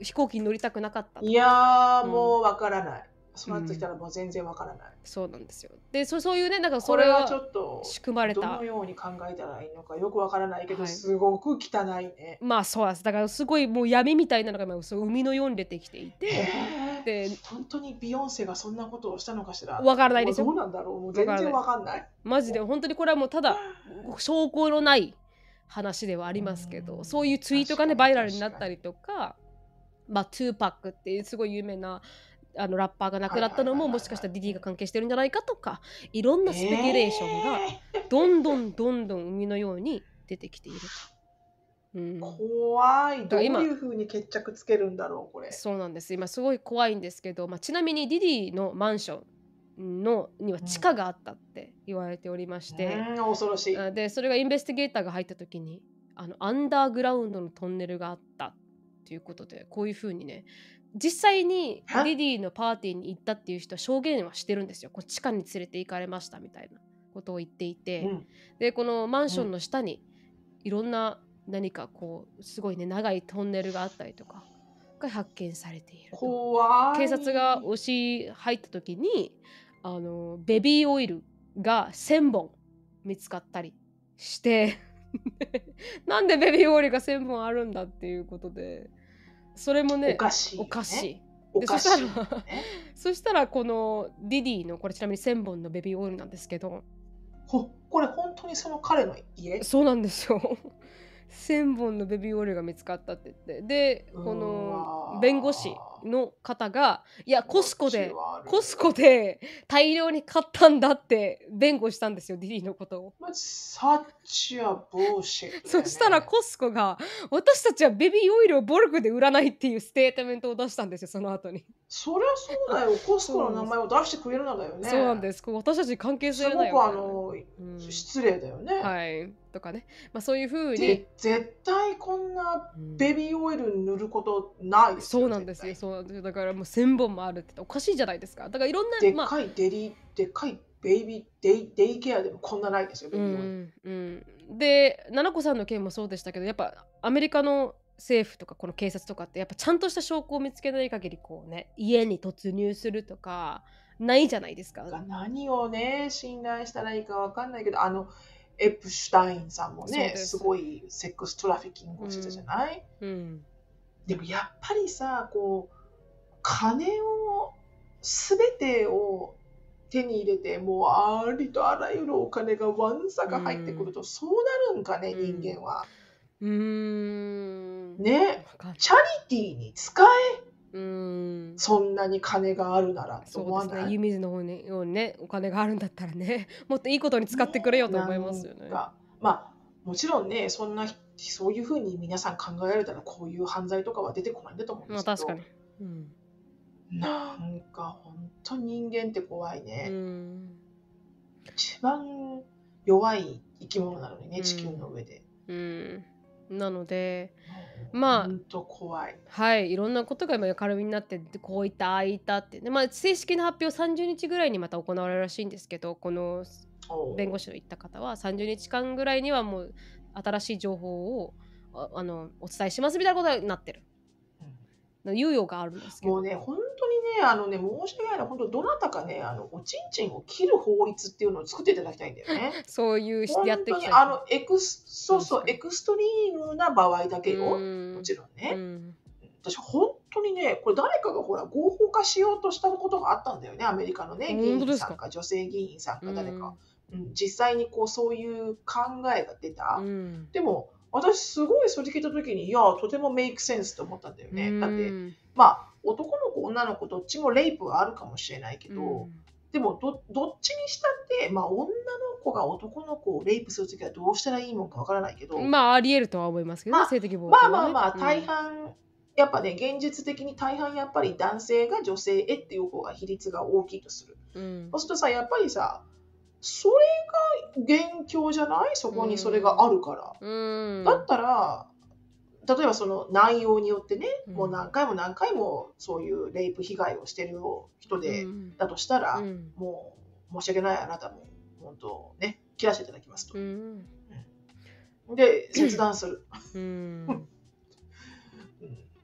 飛行機に乗りたくなかったいやもうわからない、そうなってきたらもう全然わからない、うん、そうなんですよ。でそそういうねなんかそれはちょっと仕組まれた。どのように考えたらいいのかよくわからないけど、はい、すごく汚いね。まあそうです。だからすごいもう闇みたいなのが今そう海のように出てきていて。で本当にビヨンセがそんなことをしたのかしら。わからないですよどうなんだろう。もう全然わかんない。マジで本当にこれはもうただ <laughs> 証拠のない話ではありますけどそういうツイートがねバイラルになったりとかまあ、2パックっていうすごい有名なあのラッパーが亡くなったのももしかしたらディディが関係してるんじゃないかとかいろんなスペキュレーションがどんどんどんどん海のように出てきていると。うん、怖い。どういうふうに決着つけるんだろうこれ。そうなんです。今すごい怖いんですけど、まあ、ちなみにディディのマンションのには地下があったって言われておりまして、うん、恐ろしい。でそれがインベスティゲーターが入った時にあのアンダーグラウンドのトンネルがあったということでこういうふうにね実際にリディのパーティーに行ったっていう人は証言はしてるんですよ。こう地下に連れて行かれましたみたいなことを言っていて、うん、でこのマンションの下にいろんな何かこうすごいね長いトンネルがあったりとかが発見されている警察が押し入った時にあのベビーオイルが1,000本見つかったりして <laughs> なんでベビーオイルが1,000本あるんだっていうことでそれもねおかしい、ね、おかしい。でそしたら <laughs> そしたらこのディディのこれちなみに1000本のベビーオイルなんですけどほこれ本当にその彼の家？そうなんですよ。<laughs> 1000本のベビーオイルが見つかったって言って。でこの弁護士の方がいや Costco で Costco で大量に買ったんだって弁護したんですよディディのことを。サチアボシね、そしたら Costco が私たちはベビーオイルを bulk で売らないっていう statement を出したんですよその後に。そりゃそうだよ。コスコの名前を出してくれるのだよね。そうなんです。私たちに関係性ないよ、ね、すごくあの、うん、失礼だよね。はい。とかね、まあ、そういうふうに。絶対こんなベビーオイル塗ることないですよ、そうなんですよそうなんですよだからもう1000本もあるっておかしいじゃないですか。だからいろんなでっかいデリ、まあ、でっかいベイビーデイデイケアでもこんなないですよ、うんうん、で奈々子さんの件もそうでしたけどやっぱアメリカの政府とかこの警察とかってやっぱちゃんとした証拠を見つけない限りこうね家に突入するとかないじゃないですか。何をね信頼したらいいか分かんないけどあのエプシュタインさんもねす。ごいセックストラフィキングをしてたじゃない、うん、うん、でもやっぱりさこう金を全てを手に入れてもうありとあらゆるお金がわんさか入ってくると、うん、そうなるんかね、人間は。うん。ね。チャリティーに使え。うん。そんなに金があるならと思わない？そうですね。湯水の方にようにねお金があるんだったらね <laughs> もっといいことに使ってくれよと思いますよね。ねまあもちろんねそんなそういうふうに皆さん考えられたらこういう犯罪とかは出てこないんだと思うんですけど、まあ、確かに、うん、なんか本当人間って怖いね、うん、一番弱い生き物なのにね地球の上で。うん。なのでまあ本当怖い。はいいろんなことが今明るみになってこういったああいったって。で、まあ、正式な発表30日ぐらいにまた行われるらしいんですけどこの弁護士の言った方は30日間ぐらいにはもう新しい情報をあのお伝えしますみたいなことになってる。猶予があるんですけど。もうね、本当にね、あのね、申し訳ないの本当、どなたかね、あの、おちんちんを切る法律っていうのを作っていただきたいんだよね。<laughs> そういうやってきた。あの、エクス、そうそう、エクストリームな場合だけよ。もちろんね。ん私、本当にね、これ誰かがほら、合法化しようとしたことがあったんだよね、アメリカのね、議員さんか、女性議員さんか、誰か。うん、実際にこう、そういう考えが出た。でも、私すごいそれ聞いた時にいやとてもメイクセンスと思ったんだよね。だってまあ男の子女の子どっちもレイプはあるかもしれないけど、でもどどっちにしたって、まあ、女の子が男の子をレイプするときはどうしたらいいもんかわからないけどまあありえるとは思いますけど、ね、まあ、性的暴力、ね、まあまあまあ大半、うん、やっぱね現実的に大半やっぱり男性が女性へっていう方が比率が大きいとする、うん、そうするとさやっぱりさそれが元凶じゃない？そこにそれがあるから。うん、だったら、例えばその内容によってね、うん、もう何回も何回もそういうレイプ被害をしてる人で、うん、だとしたら、うん、もう申し訳ないあなたも本当ね切らせていただきますと、で切断する。うん。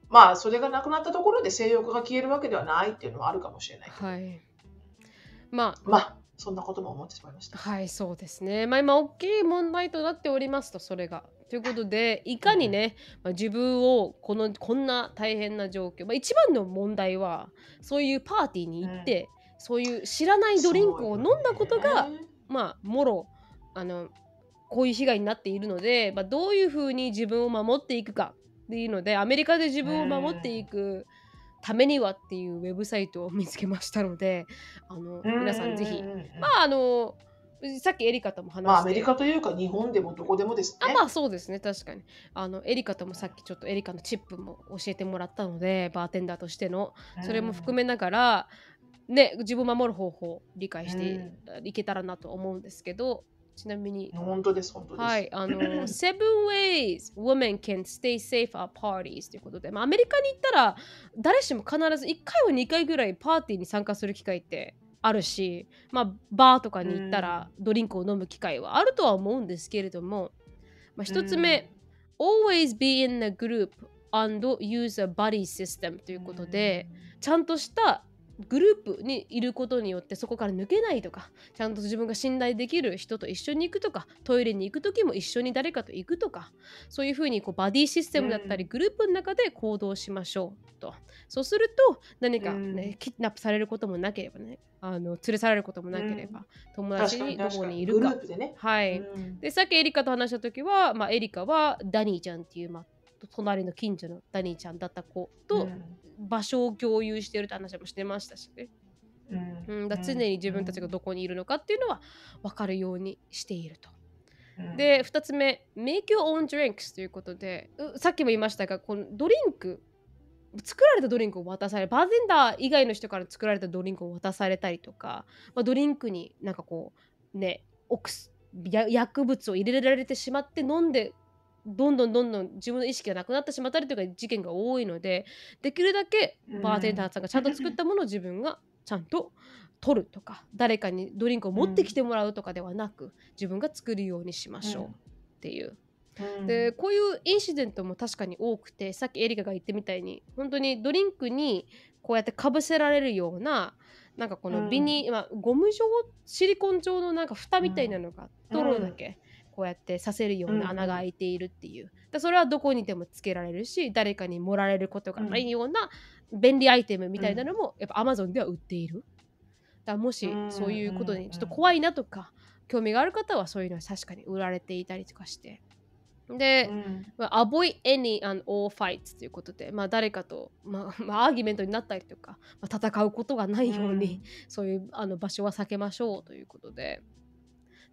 まあそれがなくなったところで性欲が消えるわけではないっていうのはあるかもしれない。はい。まあ、まあ、そんなことも思ってしまいました。はい、そうですね。まあ今大きい問題となっておりますとそれが。ということでいかにね、まあ、自分をこのこんな大変な状況、まあ、一番の問題はそういうパーティーに行って、うん、そういう知らないドリンクを飲んだことが、ね、まあもろあのこういう被害になっているので、まあ、どういうふうに自分を守っていくかっていうのでアメリカで自分を守っていくためにはっていうウェブサイトを見つけましたのであの皆さんぜひまああのさっきエリカとも話して、まあ、アメリカというか日本でもどこでもですね。あまあそうですね確かに。あのエリカともさっきちょっとエリカのチップも教えてもらったのでバーテンダーとしての。それも含めながら、ね、自分を守る方法を理解していけたらなと思うんですけど、ちなみに。本当です、本当です。はい、あの、<laughs> Seven Ways Women Can Stay Safe at Parties ということで、まあ、アメリカに行ったら、誰しも必ず1回は2回ぐらいパーティーに参加する機会ってあるし、まあ、バーとかに行ったらドリンクを飲む機会はあるとは思うんですけれども、まあ、1つ目、Always be in a group and use a buddy system ということで、ちゃんとしたグループにいることによってそこから抜けないとかちゃんと自分が信頼できる人と一緒に行くとかトイレに行く時も一緒に誰かと行くとかそういうふうにこうバディシステムだったりグループの中で行動しましょうと、そうすると何かね、キッナップされることもなければねあの連れ去られることもなければ、友達にどこにいるか。ね、はい、でさっきエリカと話した時は、まあ、エリカはダニーちゃんっていう、まあ、隣の近所のダニーちゃんだった子と場所を共有してるって話もしてましたしね。うん、だ常に自分たちがどこにいるのかっていうのは分かるようにしていると。で2つ目「Make your own drinks」ということでさっきも言いましたがこのドリンク作られたドリンクを渡されバーテンダー以外の人から作られたドリンクを渡されたりとか、まあ、ドリンクになんかこうね薬物を入れられてしまって飲んでどんどんどんどん自分の意識がなくなってしまったりとか事件が多いのでできるだけバーテンダーさんがちゃんと作ったものを自分がちゃんと取るとか誰かにドリンクを持ってきてもらうとかではなく自分が作るようにしましょうっていう。でこういうインシデントも確かに多くてさっきエリカが言ってみたいに本当にドリンクにこうやってかぶせられるようななんかこのビニ、うん、まあ、ゴム状シリコン状のなんか蓋みたいなのがトロだけこうやってさせるような穴が開いているっていう、うん、それはどこにでもつけられるし誰かに盛られることがないような便利アイテムみたいなのも、やっぱ Amazon では売っている。だもしそういうことにちょっと怖いなとか興味がある方はそういうのは確かに売られていたりとかして。で、うん、まあ、avoid any and all fights ということで、まあ、誰かと、まあ、<laughs> まあ、アーギュメントになったりとか、まあ、戦うことがないように、うん、そういうあの場所は避けましょうということで。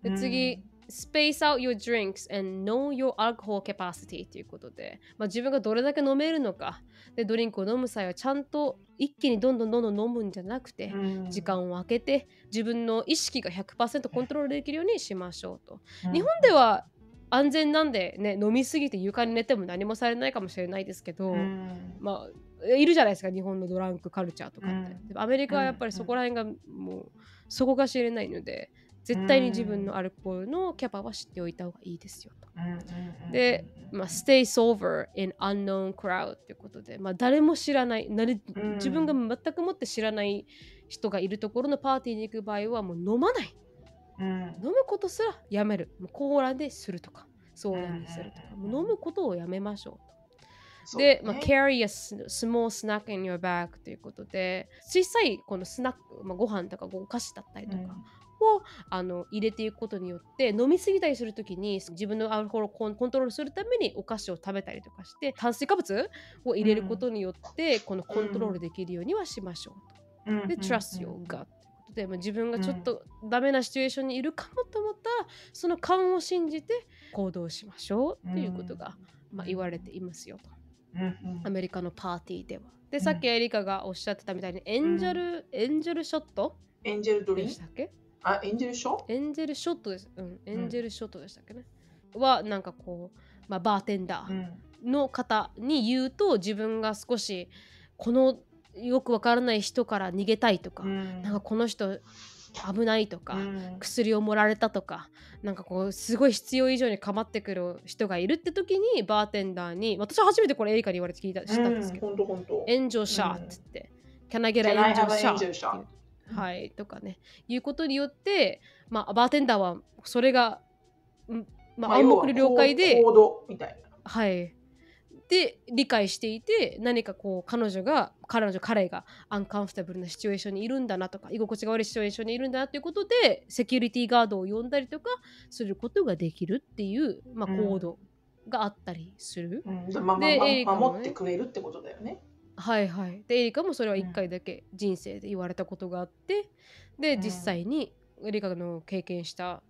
で次、space out your drinks and know your alcohol capacity ということで、まあ、自分がどれだけ飲めるのか。でドリンクを飲む際はちゃんと一気にどんどんどんどん飲むんじゃなくて、時間を空けて自分の意識が100%コントロールできるようにしましょうと、日本では安全なんでね飲みすぎて床に寝ても何もされないかもしれないですけど、まあいるじゃないですか日本のドランクカルチャーとかって、アメリカはやっぱりそこら辺がもうそこが知れないので、絶対に自分のアルコールのキャパは知っておいた方がいいですよと。で、まあ、stay sober in unknown crowd っていうことで、まあ、誰も知らない自分が全くもって知らない人がいるところのパーティーに行く場合はもう飲まない、うん、飲むことすらやめる。もうコーラでするとかそうなんでするとか、もう飲むことをやめましょうと。で、まあ、carry a small snack in your bag ということで小さいこのスナック、まあ、ご飯とかお菓子だったりとか、をあの入れていくことによって飲み過ぎたりする時に自分のアルコールをコントロールするためにお菓子を食べたりとかして炭水化物を入れることによって、このコントロールできるようにはしましょうと。で、trust your gut で自分がちょっとダメなシチュエーションにいるかもと思ったら、その勘を信じて行動しましょうということが、まあ、言われていますよと。アメリカのパーティーでは。で、さっきエリカがおっしゃってたみたいにエンジェル、エンジェルショット？エンジェルドリンでしたっけ？あ、エンジェルショエンジェルショットです。うん、エンジェルショットでしたっけね。うん、は、なんかこう、まあ、バーテンダーの方に言うと、自分が少し、このよくわからない人から逃げたいとか、うん、なんかこの人危ないとか、うん、薬を盛られたとかなんかこうすごい必要以上に構ってくる人がいるって時にバーテンダーに私は初めてこれエリカに言われて聞いた知ったんですけど、うん、炎上シャーって言って、うん、Can I get an 炎上シャーはい、とかねいうことによって、まあ、バーテンダーはそれが、まあ、暗黙の了解ではい。で理解していて何かこう彼女が彼女彼がアンカンフタブルなシチュエーションにいるんだなとか居心地が悪いシチュエーションにいるんだなということでセキュリティガードを呼んだりとかすることができるっていう、まあ、コードがあったりする。うん。で、まあ、守ってくれるってことだよね。はいはい。でエリカもそれは1回だけ人生で言われたことがあって、うん、で実際にエリカの経験した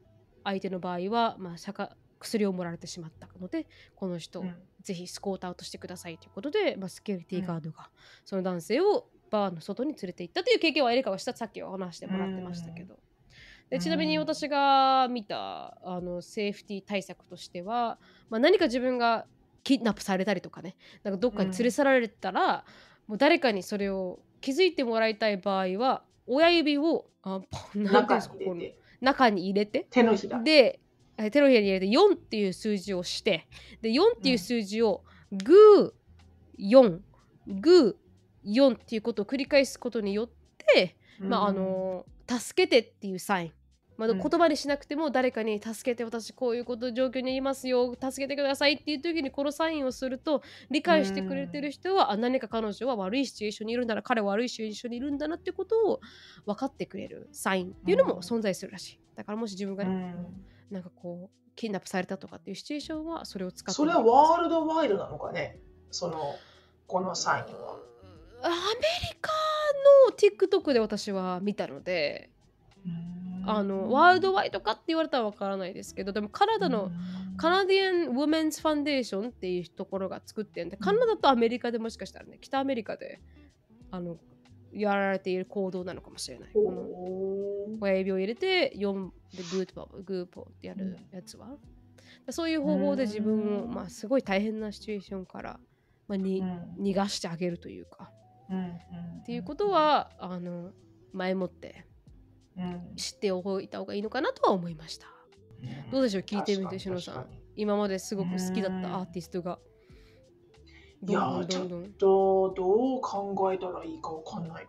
相手の場合は、まあ、薬を盛られてしまったのでこの人、うん、ぜひスコートアウトしてくださいということで、まあ、セキュリティガードがその男性をバーの外に連れて行ったという経験はエリカはした。さっきは話してもらってましたけど。でちなみに私が見たあのセーフティー対策としては、まあ、何か自分がキッナップされたりとかね。なんかどっかに連れ去られたら、うん、もう誰かにそれを気づいてもらいたい場合は親指をあなんていうんですかこの中に入れて。手のひら。で手のひらに入れて4っていう数字をして。で4っていう数字をグー4グー4っていうことを繰り返すことによって、うん、まああの助けてっていうサインまあ、言葉にしなくても誰かに助けて私こういうこと状況にいますよ助けてくださいっていう時にこのサインをすると理解してくれてる人は、あ何か彼女は悪いシチュエーションにいるんだな彼は悪いシチュエーションにいるんだなってことを分かってくれるサインっていうのも存在するらしい。だからもし自分が、ね、なんかこうキンナップされたとかっていうシチュエーションはそれを使ってそれはワールドワイドなのかね？そのこのサインは。アメリカの TikTok で私は見たのであのワールドワイドかって言われたらわからないですけどでもカナダのカナディアン・ウォメンズ・ファンデーションっていうところが作ってるんでカナダとアメリカでもしかしたらね北アメリカであのやられている行動なのかもしれない。この親指を入れて4でグーポグーポってやるやつは。そういう方法で自分を、まあ、すごい大変なシチュエーションから、まあ、に逃がしてあげるというか。っていうことはあの前もって知っておいた方がいいのかなとは思いました。どうでしょう？聞いてみてしのさん。今まですごく好きだったアーティストが。いやちょっとどう考えたらいいかわかんない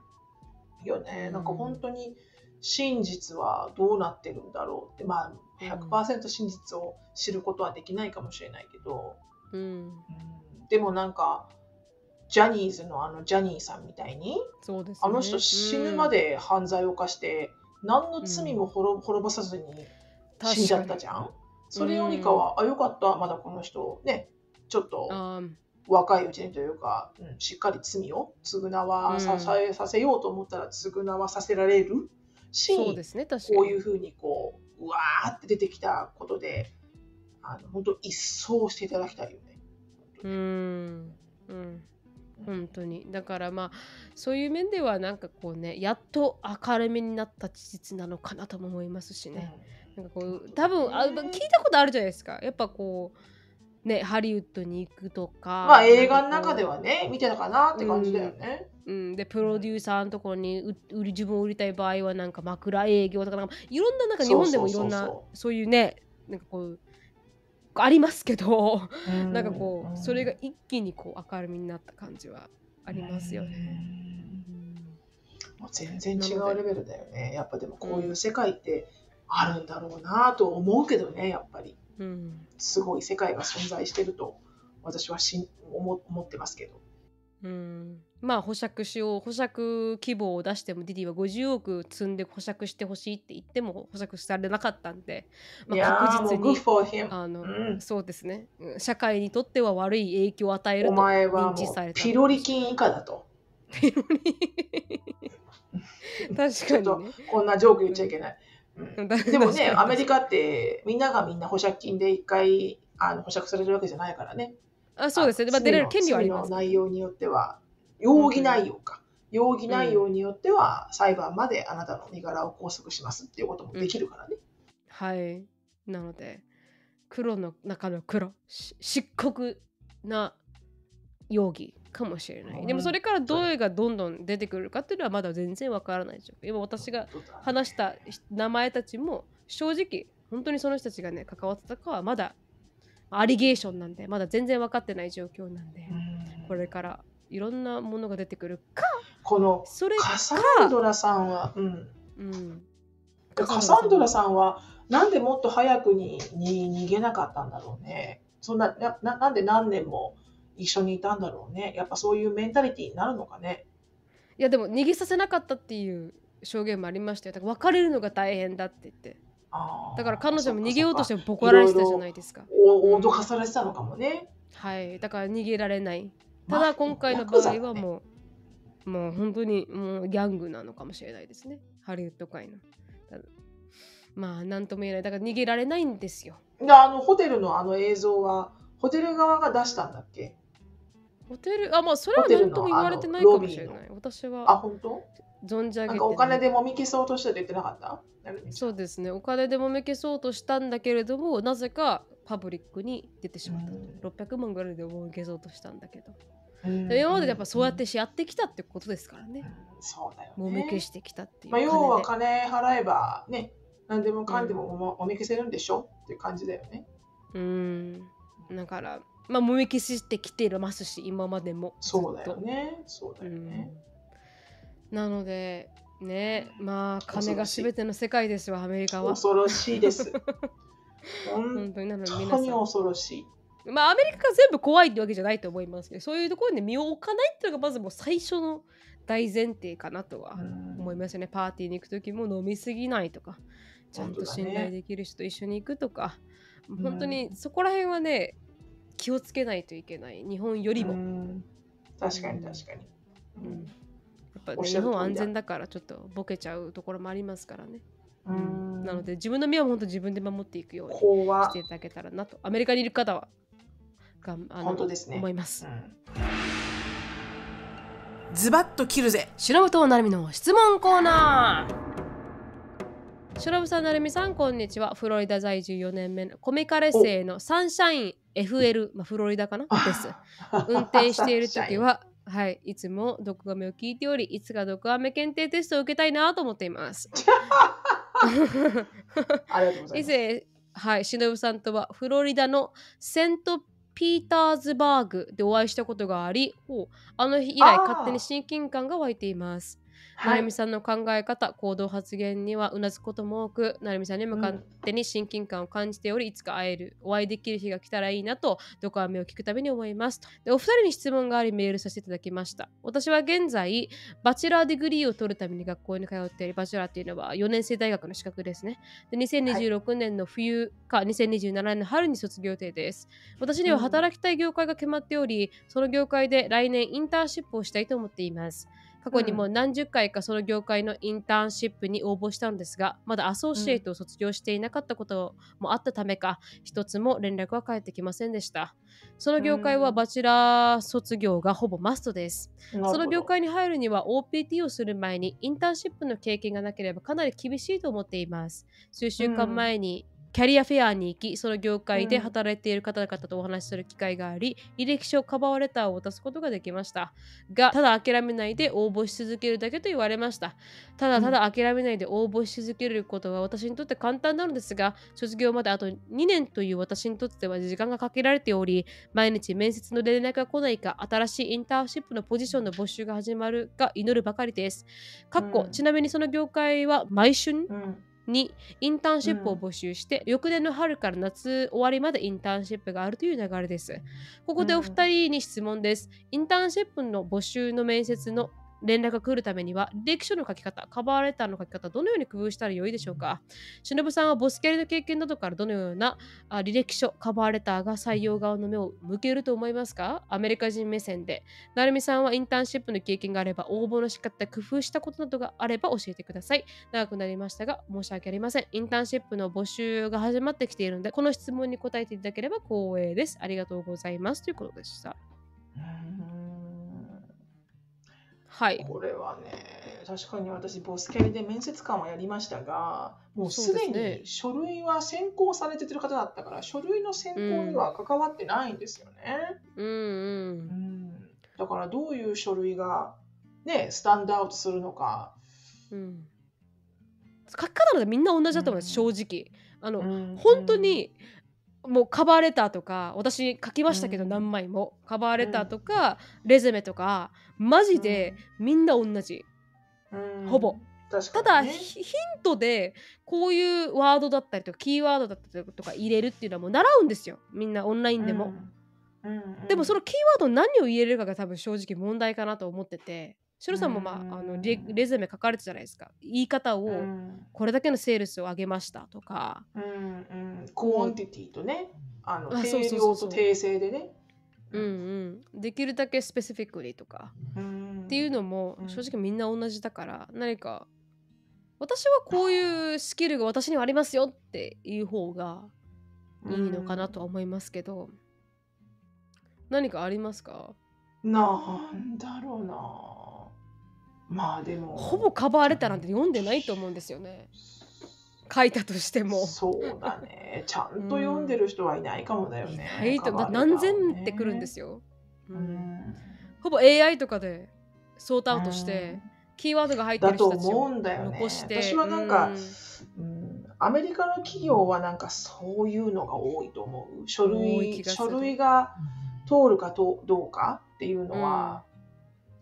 よね、なんか本当に真実はどうなってるんだろうって。まあ100%真実を知ることはできないかもしれないけど、うん、うん、でもなんかジャニーズのあのジャニーさんみたいに、ね、あの人死ぬまで犯罪を犯して、何の罪も滅,、滅ぼさずに死んじゃったじゃん？それよりかは、あよかった。まだこの人ねちょっと若いうちにというか、うん、しっかり罪を償わさせ,、させようと思ったら償わさせられるしそうです、ね、こういうふうにこううわーって出てきたことであの本当一掃していただきたいよね。うん。うん本当に。だからまあそういう面ではなんかこうねやっと明るみになった事実なのかなとも思いますしね、うん、なんかこう多分あ聞いたことあるじゃないですか。やっぱこうねハリウッドに行くとか。まあ映画の中ではね見てたかなって感じだよね、うん、うん、でプロデューサーのところに売り自分を売りたい場合はなんか枕営業とかなんかいろんななんか日本でもいろんなそういうねなんかこうありますけど、うん、なんかこうそれが一気にこう明るみになった感じはありますよね。もう全然違うレベルだよね。やっぱでもこういう世界ってあるんだろうなと思うけどねやっぱり、うん、すごい世界が存在してると私はし思思ってますけど。うんまあ保釈しよう保釈希望を出してもディディは50億積んで保釈してほしいって言っても保釈されなかったんで、まあ、確実にあの、うん、そうですね。社会にとっては悪い影響を与えると認知された。ピロリ菌以下だと。ピロリ <laughs> 確かに、ね、こんなジョーク言っちゃいけない、うん、<laughs> でもねアメリカってみんながみんな保釈金で一回あの保釈されるわけじゃないからね。あそうです。ね、まあ、出れる権利はあります。内容によっては、容疑内容か。容疑内容によっては、裁判まであなたの身柄を拘束しますっていうこともできるからね。うん、はい。なので、黒の中の黒、漆黒な容疑かもしれない。でもそれからどれがどんどん出てくるかっていうのはまだ全然わからないでしょ。今私が話した名前たちも正直本当にその人たちがね関わってたかはまだアリゲーションなんでまだ全然分かってない状況なんでこれからいろんなものが出てくるかこのそれカサンドラさんは、うん、うん、カサンドラさんはなんでもっと早くにに逃げなかったんだろうね。そんなななんで何年も一緒にいたんだろうね。やっぱそういうメンタリティーになるのかね。いやでも逃げさせなかったっていう証言もありましたよ。だから別れるのが大変だって言って。だから彼女も逃げようとしてボコられてたじゃないですか。脅かされてたのかもね。はい、だから逃げられない。ただ今回の場合はもう、もう本当にもうギャングなのかもしれないですね。ハリウッド界の。まあ何とも言えない。だから逃げられないんですよ。であのホテルのあの映像はホテル側が出したんだっけ？ホテルあまあそれは何とも言われてないかもしれない。私は。あ本当？存じ上げてお金でもみ消そうとして言ってなかった？そうですねお金でもみ消そうとしたんだけれどもなぜかパブリックに出てしまった、600万ぐらいでもみ消そうとしたんだけど。今までやっぱそうやってやってきたってことですからね、そうだよ、ね、もみ消してきたっていう。まあ、要は金払えばね何でもかんでもも,、もみ消せるんでしょっていう感じだよね。うん。だからまあもみ消してきていますし今までも。そうだよね。そうだよね、なのでねまあ金が全ての世界ですよアメリカは。恐ろしいです本当に。なので皆さん。恐ろしい。まあアメリカが全部怖いってわけじゃないと思いますけどそういうところに身を置かないっていうのがまずもう最初の大前提かなとは思いますよね、パーティーに行く時も飲みすぎないとかちゃんと信頼できる人と一緒に行くとか、ね、本当にそこら辺はね気をつけないといけない。日本よりも。確かに確かに、うん。やっぱ、ね、日本は安全だからちょっとボケちゃうところもありますからね。うん、なので自分の身は本当自分で守っていくようにしていただけたらなとアメリカにいる方はがあの本当ですね。思います。うん。ズバッと切るぜ。忍となるみの質問コーナー。忍さんなるみさんこんにちは。フロリダ在住4年目のコミカレ生のサンシャイン FL、まあ、フロリダかな？です。運転している時は <laughs> はい、いつも毒ガメを聞いており、いつか毒ガメ検定テストを受けたいなと思っています。<laughs> ありがとうございます。以前、はい、しのぶさんとはフロリダのセントピーターズバーグでお会いしたことがあり、あの日以来勝手に親近感が湧いています。成美さんの考え方、行動発言にはうなずくことも多く、成美さんに向かってに親近感を感じており、いつか会える、お会いできる日が来たらいいなと、どこは目を聞くたびに思います。でお二人に質問がありメールさせていただきました。私は現在、bachelor degree を取るために学校に通っている bachelor っていうのは4年制大学の資格ですね。で2026年の冬か2027年の春に卒業予定です。私には働きたい業界が決まっており、その業界で来年インターンシップをしたいと思っています。過去にも何十回かその業界のインターンシップに応募したのですが、まだ associate を卒業していなかったこともあったためか、一つも連絡は返ってきませんでした。その業界は bachelor 卒業がほぼマストです。その業界に入るには OPT をする前にインターンシップの経験がなければかなり厳しいと思っています。数週間前にキャリアフェアに行き、その業界で働いている方々とお話しする機会があり、履歴書カバーレターを渡すことができました。が、ただ諦めないで応募し続けるだけと言われました。ただただ諦めないで応募し続けることは私にとって簡単なのですが、卒業まであと2年という私にとっては時間がかけられており、毎日面接の連絡が来ないか、新しいインターンシップのポジションの募集が始まるか祈るばかりです。かっこ、うん、ちなみにその業界は毎春、うんにインターンシップを募集して、うん、翌年の春から夏終わりまでインターンシップがあるという流れです。ここでお二人に質問です。インターンシップの募集の面接の連絡が来るためには、履歴書の書き方、カバーレターの書き方、どのように工夫したらよいでしょうか？忍さんはボスキャリの経験などからどのような履歴書、カバーレターが採用側の目を向けると思いますか？アメリカ人目線で。なるみさんはインターンシップの経験があれば、応募の仕方、工夫したことなどがあれば教えてください。長くなりましたが、申し訳ありません。インターンシップの募集が始まってきているので、この質問に答えていただければ光栄です。ありがとうございます。ということでした。はい、これはね確かに私ボスキャリで面接官はやりましたがもうすでに書類は選考されてる方だったから、書類の選考には関わってないんですよね。うん、うん、うん。だからどういう書類がねスタンドアウトするのか。うん。書き方でみんな同じだと思います、正直。あの、うん、本当にもうカバーレターとか私書きましたけど何枚も、カバーレターとか、レゼメとかマジでみんな同じ、ほぼ。ただヒントでこういうワードだったりとかキーワードだったりとか入れるっていうのはもう習うんですよ。みんなオンラインでも、でもそのキーワード何を入れるかが多分正直問題かなと思っててシロさんも、まあ、あのレレジュメ書かれてたじゃないですか。言い方を、これだけのセールスを上げましたとか、うんうん、 quantity とねあの定量と定性でね。うんうん、できるだけ specifically とか、っていうのも正直みんな同じだから、何か私はこういうスキルが私にはありますよっていう方がいいのかなとは思いますけど、何かありますか？なんだろうなまあでも。ほぼカバーレターなんて読んでないと思うんですよね。書いたとしても。そうだね。<laughs> ちゃんと読んでる人はいないかもだよね、はいと何千ってくるんですよ、うん、うん、ほぼ AI とかでソートアウトして、キーワードが入ってる人たちを残して、ね、私はなんか、うん、アメリカの企業はなんかそういうのが多いと思う。書類書類が通るかどうかっていうのは、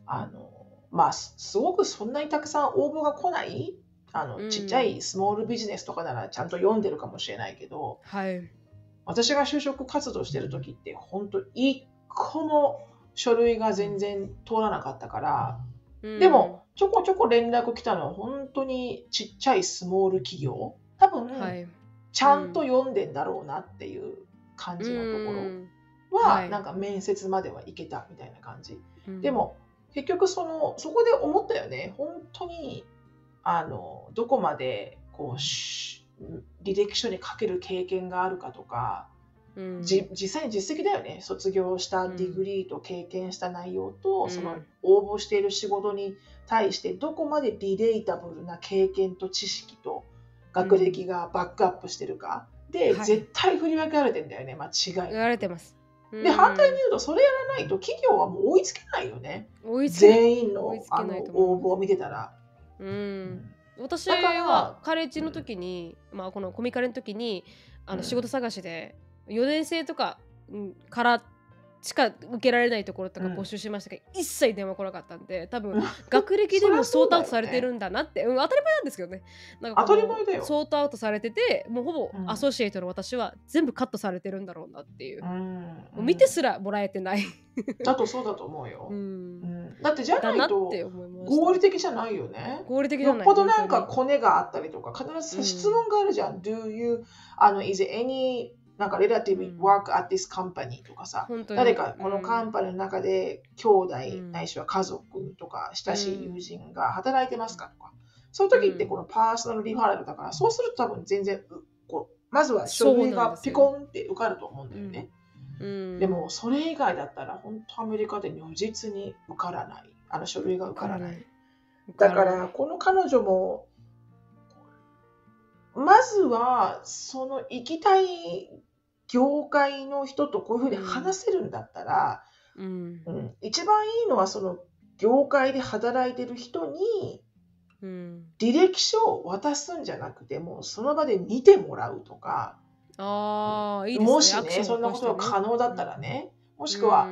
うん、あのまあすごくそんなにたくさん応募が来ない？あの、ちっちゃいスモールビジネスとかならちゃんと読んでるかもしれないけど、はい、私が就職活動してる時って本当一個も書類が全然通らなかったから、うん、でもちょこちょこ連絡来たのは本当にちっちゃい small 企業？多分、はい、ちゃんと読んでんだろうなっていう感じのところは、うん、なんか面接までは行けたみたいな感じ、でも結局そのそこで思ったよね。本当にあのどこまでこう履歴書に書ける経験があるかとか、うん、じ実際に実績だよね。卒業した degree と経験した内容と、うん、その応募している仕事に対してどこまでリレータブルな経験と知識と学歴がバックアップしてるか、うん、で、はい、絶対振り分けられてんだよね。間違い。言われてますで反対に言うとそれやらないと企業はもう追いつけないよね。全員のあの応募を見てたら。うん、私はカレッジの時に、まあ、このコミカレの時にあの仕事探しで4年生とかからしか受けられないところとか募集しましたけど、うん、一切電話来なかったんで多分学歴でも sort out されてるんだなって、うん、当たり前なんですけどね。なんか当たり前だよ。 sort out されててもうほぼ associate の私は全部カットされてるんだろうなっていう、うん、もう見てすらもらえてない。<laughs> だとそうだと思うよ、うん。だってじゃないと合理的じゃないよね。合理的じゃない。よっぽどなんかコネがあったりとか必ず質問があるじゃん、Do you あの is any なんか、レラティブ work at this company とかさ、誰かこのカンパニーの中で兄弟ないしは家族とか親しい友人が働いてますかとか、そういう時ってこのパーソナルリファラルだから、そうすると多分全然こう、まずは書類がピコンって受かると思うんだよね。でも、それ以外だったら、本当アメリカで如実に受からない。あの書類が受からない。だから、この彼女もまずは、その行きたい業界の人とこういうふうに話せるんだったら、うん、うん、一番いいのはその業界で働いてる人に、うん、履歴書を渡すんじゃなくてもうその場で見てもらうとか。あいい、ね、もしねそんなことが可能だったらね、もしくは、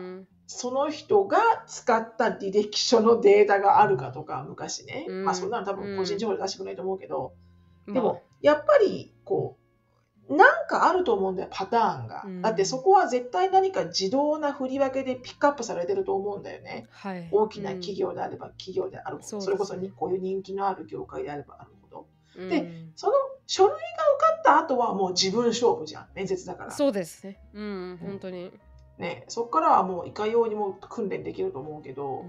その人が使った履歴書のデータがあるかとか昔ね、まあそんなの多分個人情報で出してくれないと思うけど、でも、やっぱり、こう、なんかあると思うんだよ、パターンが。うん、だってそこは絶対何か自動な振り分けでピックアップされてると思うんだよね。はい、大きな企業であれば企業であるほど、うん、それこそにこういう人気のある業界であればあるほど。うん、で、その書類が受かった後はもう自分勝負じゃん、面接だから。そうですね。うん、本当に。ね、そこからはもういかようにも訓練できると思うけど、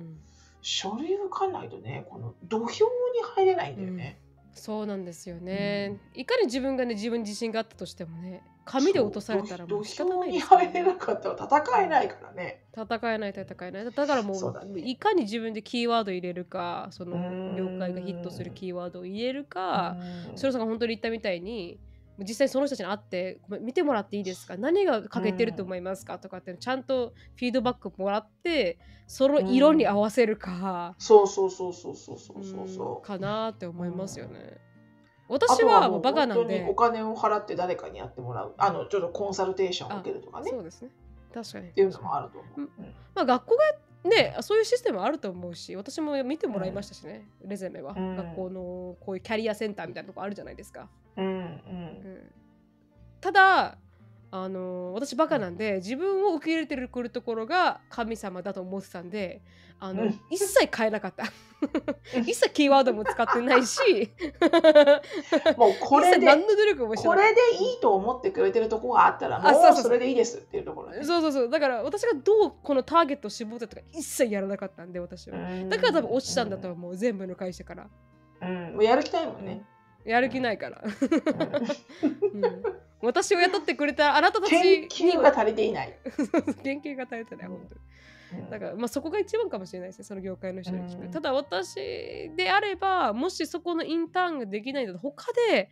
書類受かんないとね、この土俵に入れないんだよね。そうなんですよね、うん、いかに自分がね自分に自信があったとしてもね紙で落とされたらもう仕方ないです、ね、に入れなかったら戦えないからね。戦えない戦えないだからもう、ね、いかに自分でキーワード入れるかその業界がヒットするキーワードを入れるかそれさんが本当に言ったみたいに実際その人たちに会って「ごめん見てもらっていいですか？何が欠けてると思いますか?」とかってちゃんとフィードバックもらってその色に合わせるか、うん、そうそうそうそうそうそう。そうかなって思いますよね。私はもうバカなんで。お金を払って誰かにやってもらう。あのちょっとコンサルテーションを受けるとかね。そうですね。確かに。っていうのもあると思う、うん、まあ、学校がねそういうシステムあると思うし私も見てもらいましたしね、うん、レゼメは、うん、学校のこういうキャリアセンターみたいなとこあるじゃないですか、うん。うん、ただあの私バカなんで自分を受け入れてくるところが神様だと思ってたんであの、うん、一切変えなかった。一切キーワードも使ってないし。<laughs> もうこれで何の努力もしこれでいいと思ってくれてるところがあったらもうそれでいいですっていうところ、ね、そうそうそう。だから私がどうこのターゲットを絞ってとか一切やらなかったんで私は。だから多分落ちたんだと思う全部の会社から。うん。もうやる気ないもんね、やる気ないから、うん <laughs> 私を雇ってくれたあなたたち研究が足りていない。<laughs> 研究が足りてない、本当に。だから、まあ、そこが一番かもしれないですねその業界の人に聞く、うん、ただ私であればもしそこのインターンができないんだと他で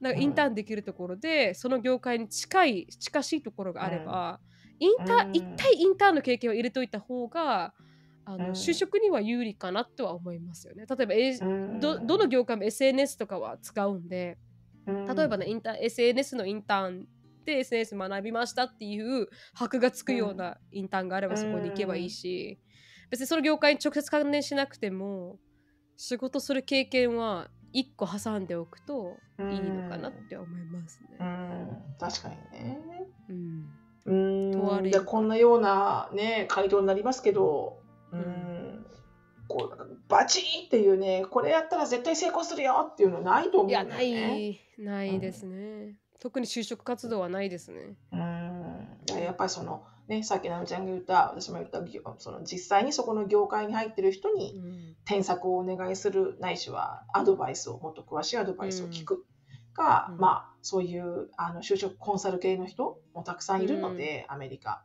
なんかインターンできるところで、うん、その業界に近い近しいところがあれば、うん、インターン、一体インターンの経験を入れといた方があの、就職には有利かなとは思いますよね。例えば、えどどの業界も SNS とかは使うんで例えばねインター SNS のインターンで SNS 学びましたっていう箔がつくようなインターンがあればそこに行けばいいし、別にその業界に直接関連しなくても仕事する経験は1個挟んでおくといいのかなって思いますね。うん、確かにね。うん。うん。でこんなようなね回答になりますけど、うん、こうバチーっていうねこれやったら絶対成功するよっていうのないと思うんだよね。いやないないですね、うん、特に就職活動はないですね。うんやっぱりそのねさっきなみちゃんが言った私も言ったその実際にそこの業界に入ってる人に添削をお願いするないしはアドバイスをもっと詳しいアドバイスを聞く。が、うん、まあそういうあの就職コンサル系の人もたくさんいるので、アメリカ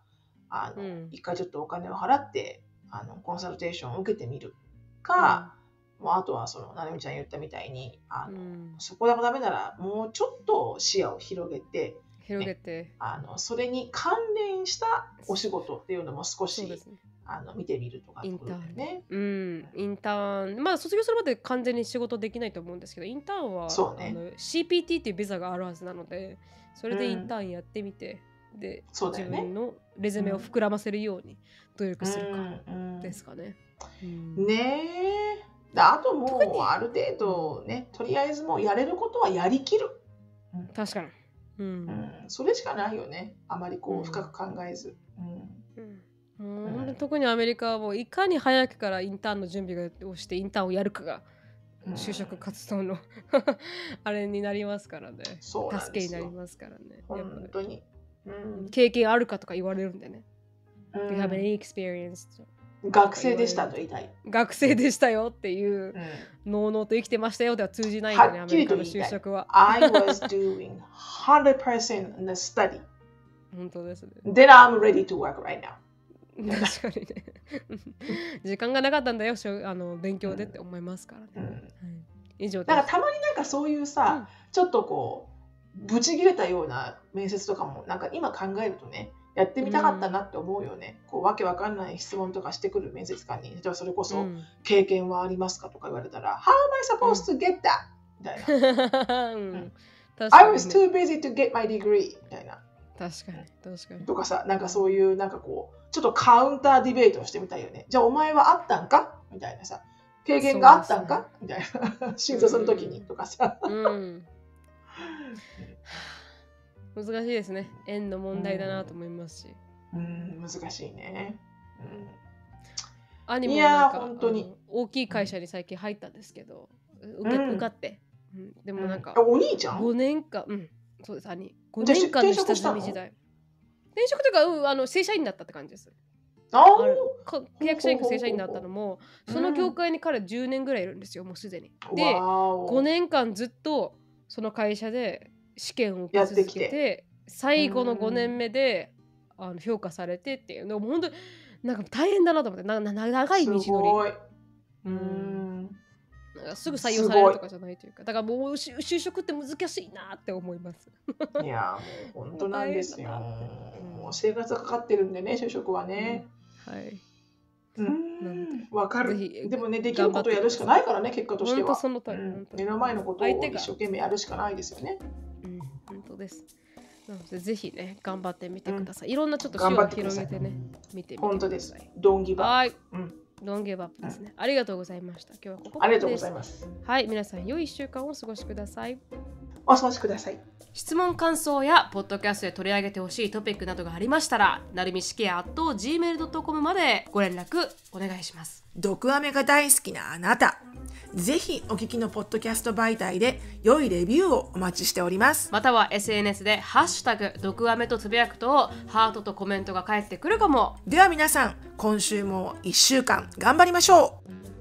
あの、一回ちょっとお金を払ってあのコンサルテーションを受けてみる。か、もうあとはそのなるみちゃん言ったみたいにあの、うん、そこでもダメならもうちょっと視野を広げて広げて、ね、あのそれに関連したお仕事っていうのも少し、ね、あの見てみるとかインターンね。うん、インターン。まあ卒業するまで完全に仕事できないと思うんですけどインターンはそう、ね、あの CPT っていうビザがあるはずなのでそれでインターンやってみて、うん、で、自分のレゼメを膨らませるように努力するかですかね。うん、ねえ。あともうある程度ねとりあえずもうやれることはやりきる、うん、確かに、うん、うん、それしかないよね。あまりこう深く考えず、うん、特にアメリカはもういかに早くからインターンの準備をしてインターンをやるかが就職活動の <laughs> あれになりますからね。助けになりますからね。本当に、うん、経験あるかとか言われるんでね、うん、Do you have any experience? 学生でしたと言いたい。学生でしたよっていう、のうのうと生きてましたよでは通じないんだね、アメリカの就職は。I was doing 100% in the study. <laughs> 本当ですね。Then I'm ready to work right now. <laughs> 確かにね。<laughs> 時間がなかったんだよ、あの勉強でって思いますからね。うんはい、以上なんかたまになんかそういうさ、うん、ちょっとこう、ブチ切れたような面接とかも、なんか今考えるとね、やってみたかったなって思うよね。こうわけわかんない質問とかしてくる面接官に、例えばそれこそ、経験はありますかとか言われたら、How am I supposed to get that? みたいな。うん、I was too busy to get my degree みたいな。確かに、確かに。とかさ、なんかそういう、なんかこう、ちょっとカウンターディベートをしてみたいよね。じゃあお前はあったんか？みたいなさ。経験があったんか、ね、みたいな。<laughs> 審査するときにとかさ。うん難しいですね。円の問題だなと思いますし。うん。難しいね、うん、兄もなんか本当に。大きい会社に最近入ったんですけど受け、受かって、うん、でもなんか、お兄ちゃん？5年間うん。そうです兄5年間の下積み時代。転職というか、うん、あの正社員だったって感じです。あ契約社員か正社員だったのもその業界に彼10年ぐらいいるんですよもうすでに。で5年間ずっとその会社で試験を受け続けて最後の5年目で、あの評価されてっていうのも本当なんか大変だなと思ってなな長い道のり。うん。すぐ採用されるとかじゃないというかだからもう就職って難しいなって思います。いやもう本当なんですよ、もう生活がかかってるんでね就職はね、うん、はい。うんわかる。でもねできることをやるしかないからね結果としては、そのうん、目の前のことを一生懸命やるしかないですよね、うん、本当です。なのでぜひね頑張ってみてください、いろんなちょっと視野を広げてね見てみてください。本当です。ドンギバはい、うんロンゲーバップですね、うん、ありがとうございました。今日はここありがとうございます。はい、皆さん良い1週間をお過ごしください。お過ごしください。質問感想やポッドキャストで取り上げてほしいトピックなどがありましたら、なるみしきや gmail.com までご連絡お願いします。毒アメが大好きなあなた。ぜひお聞きのポッドキャスト媒体で良いレビューをお待ちしております。または SNS でハッシュタグ毒アメとつぶやくとハートとコメントが返ってくるかも。では皆さん、今週も1週間頑張りましょう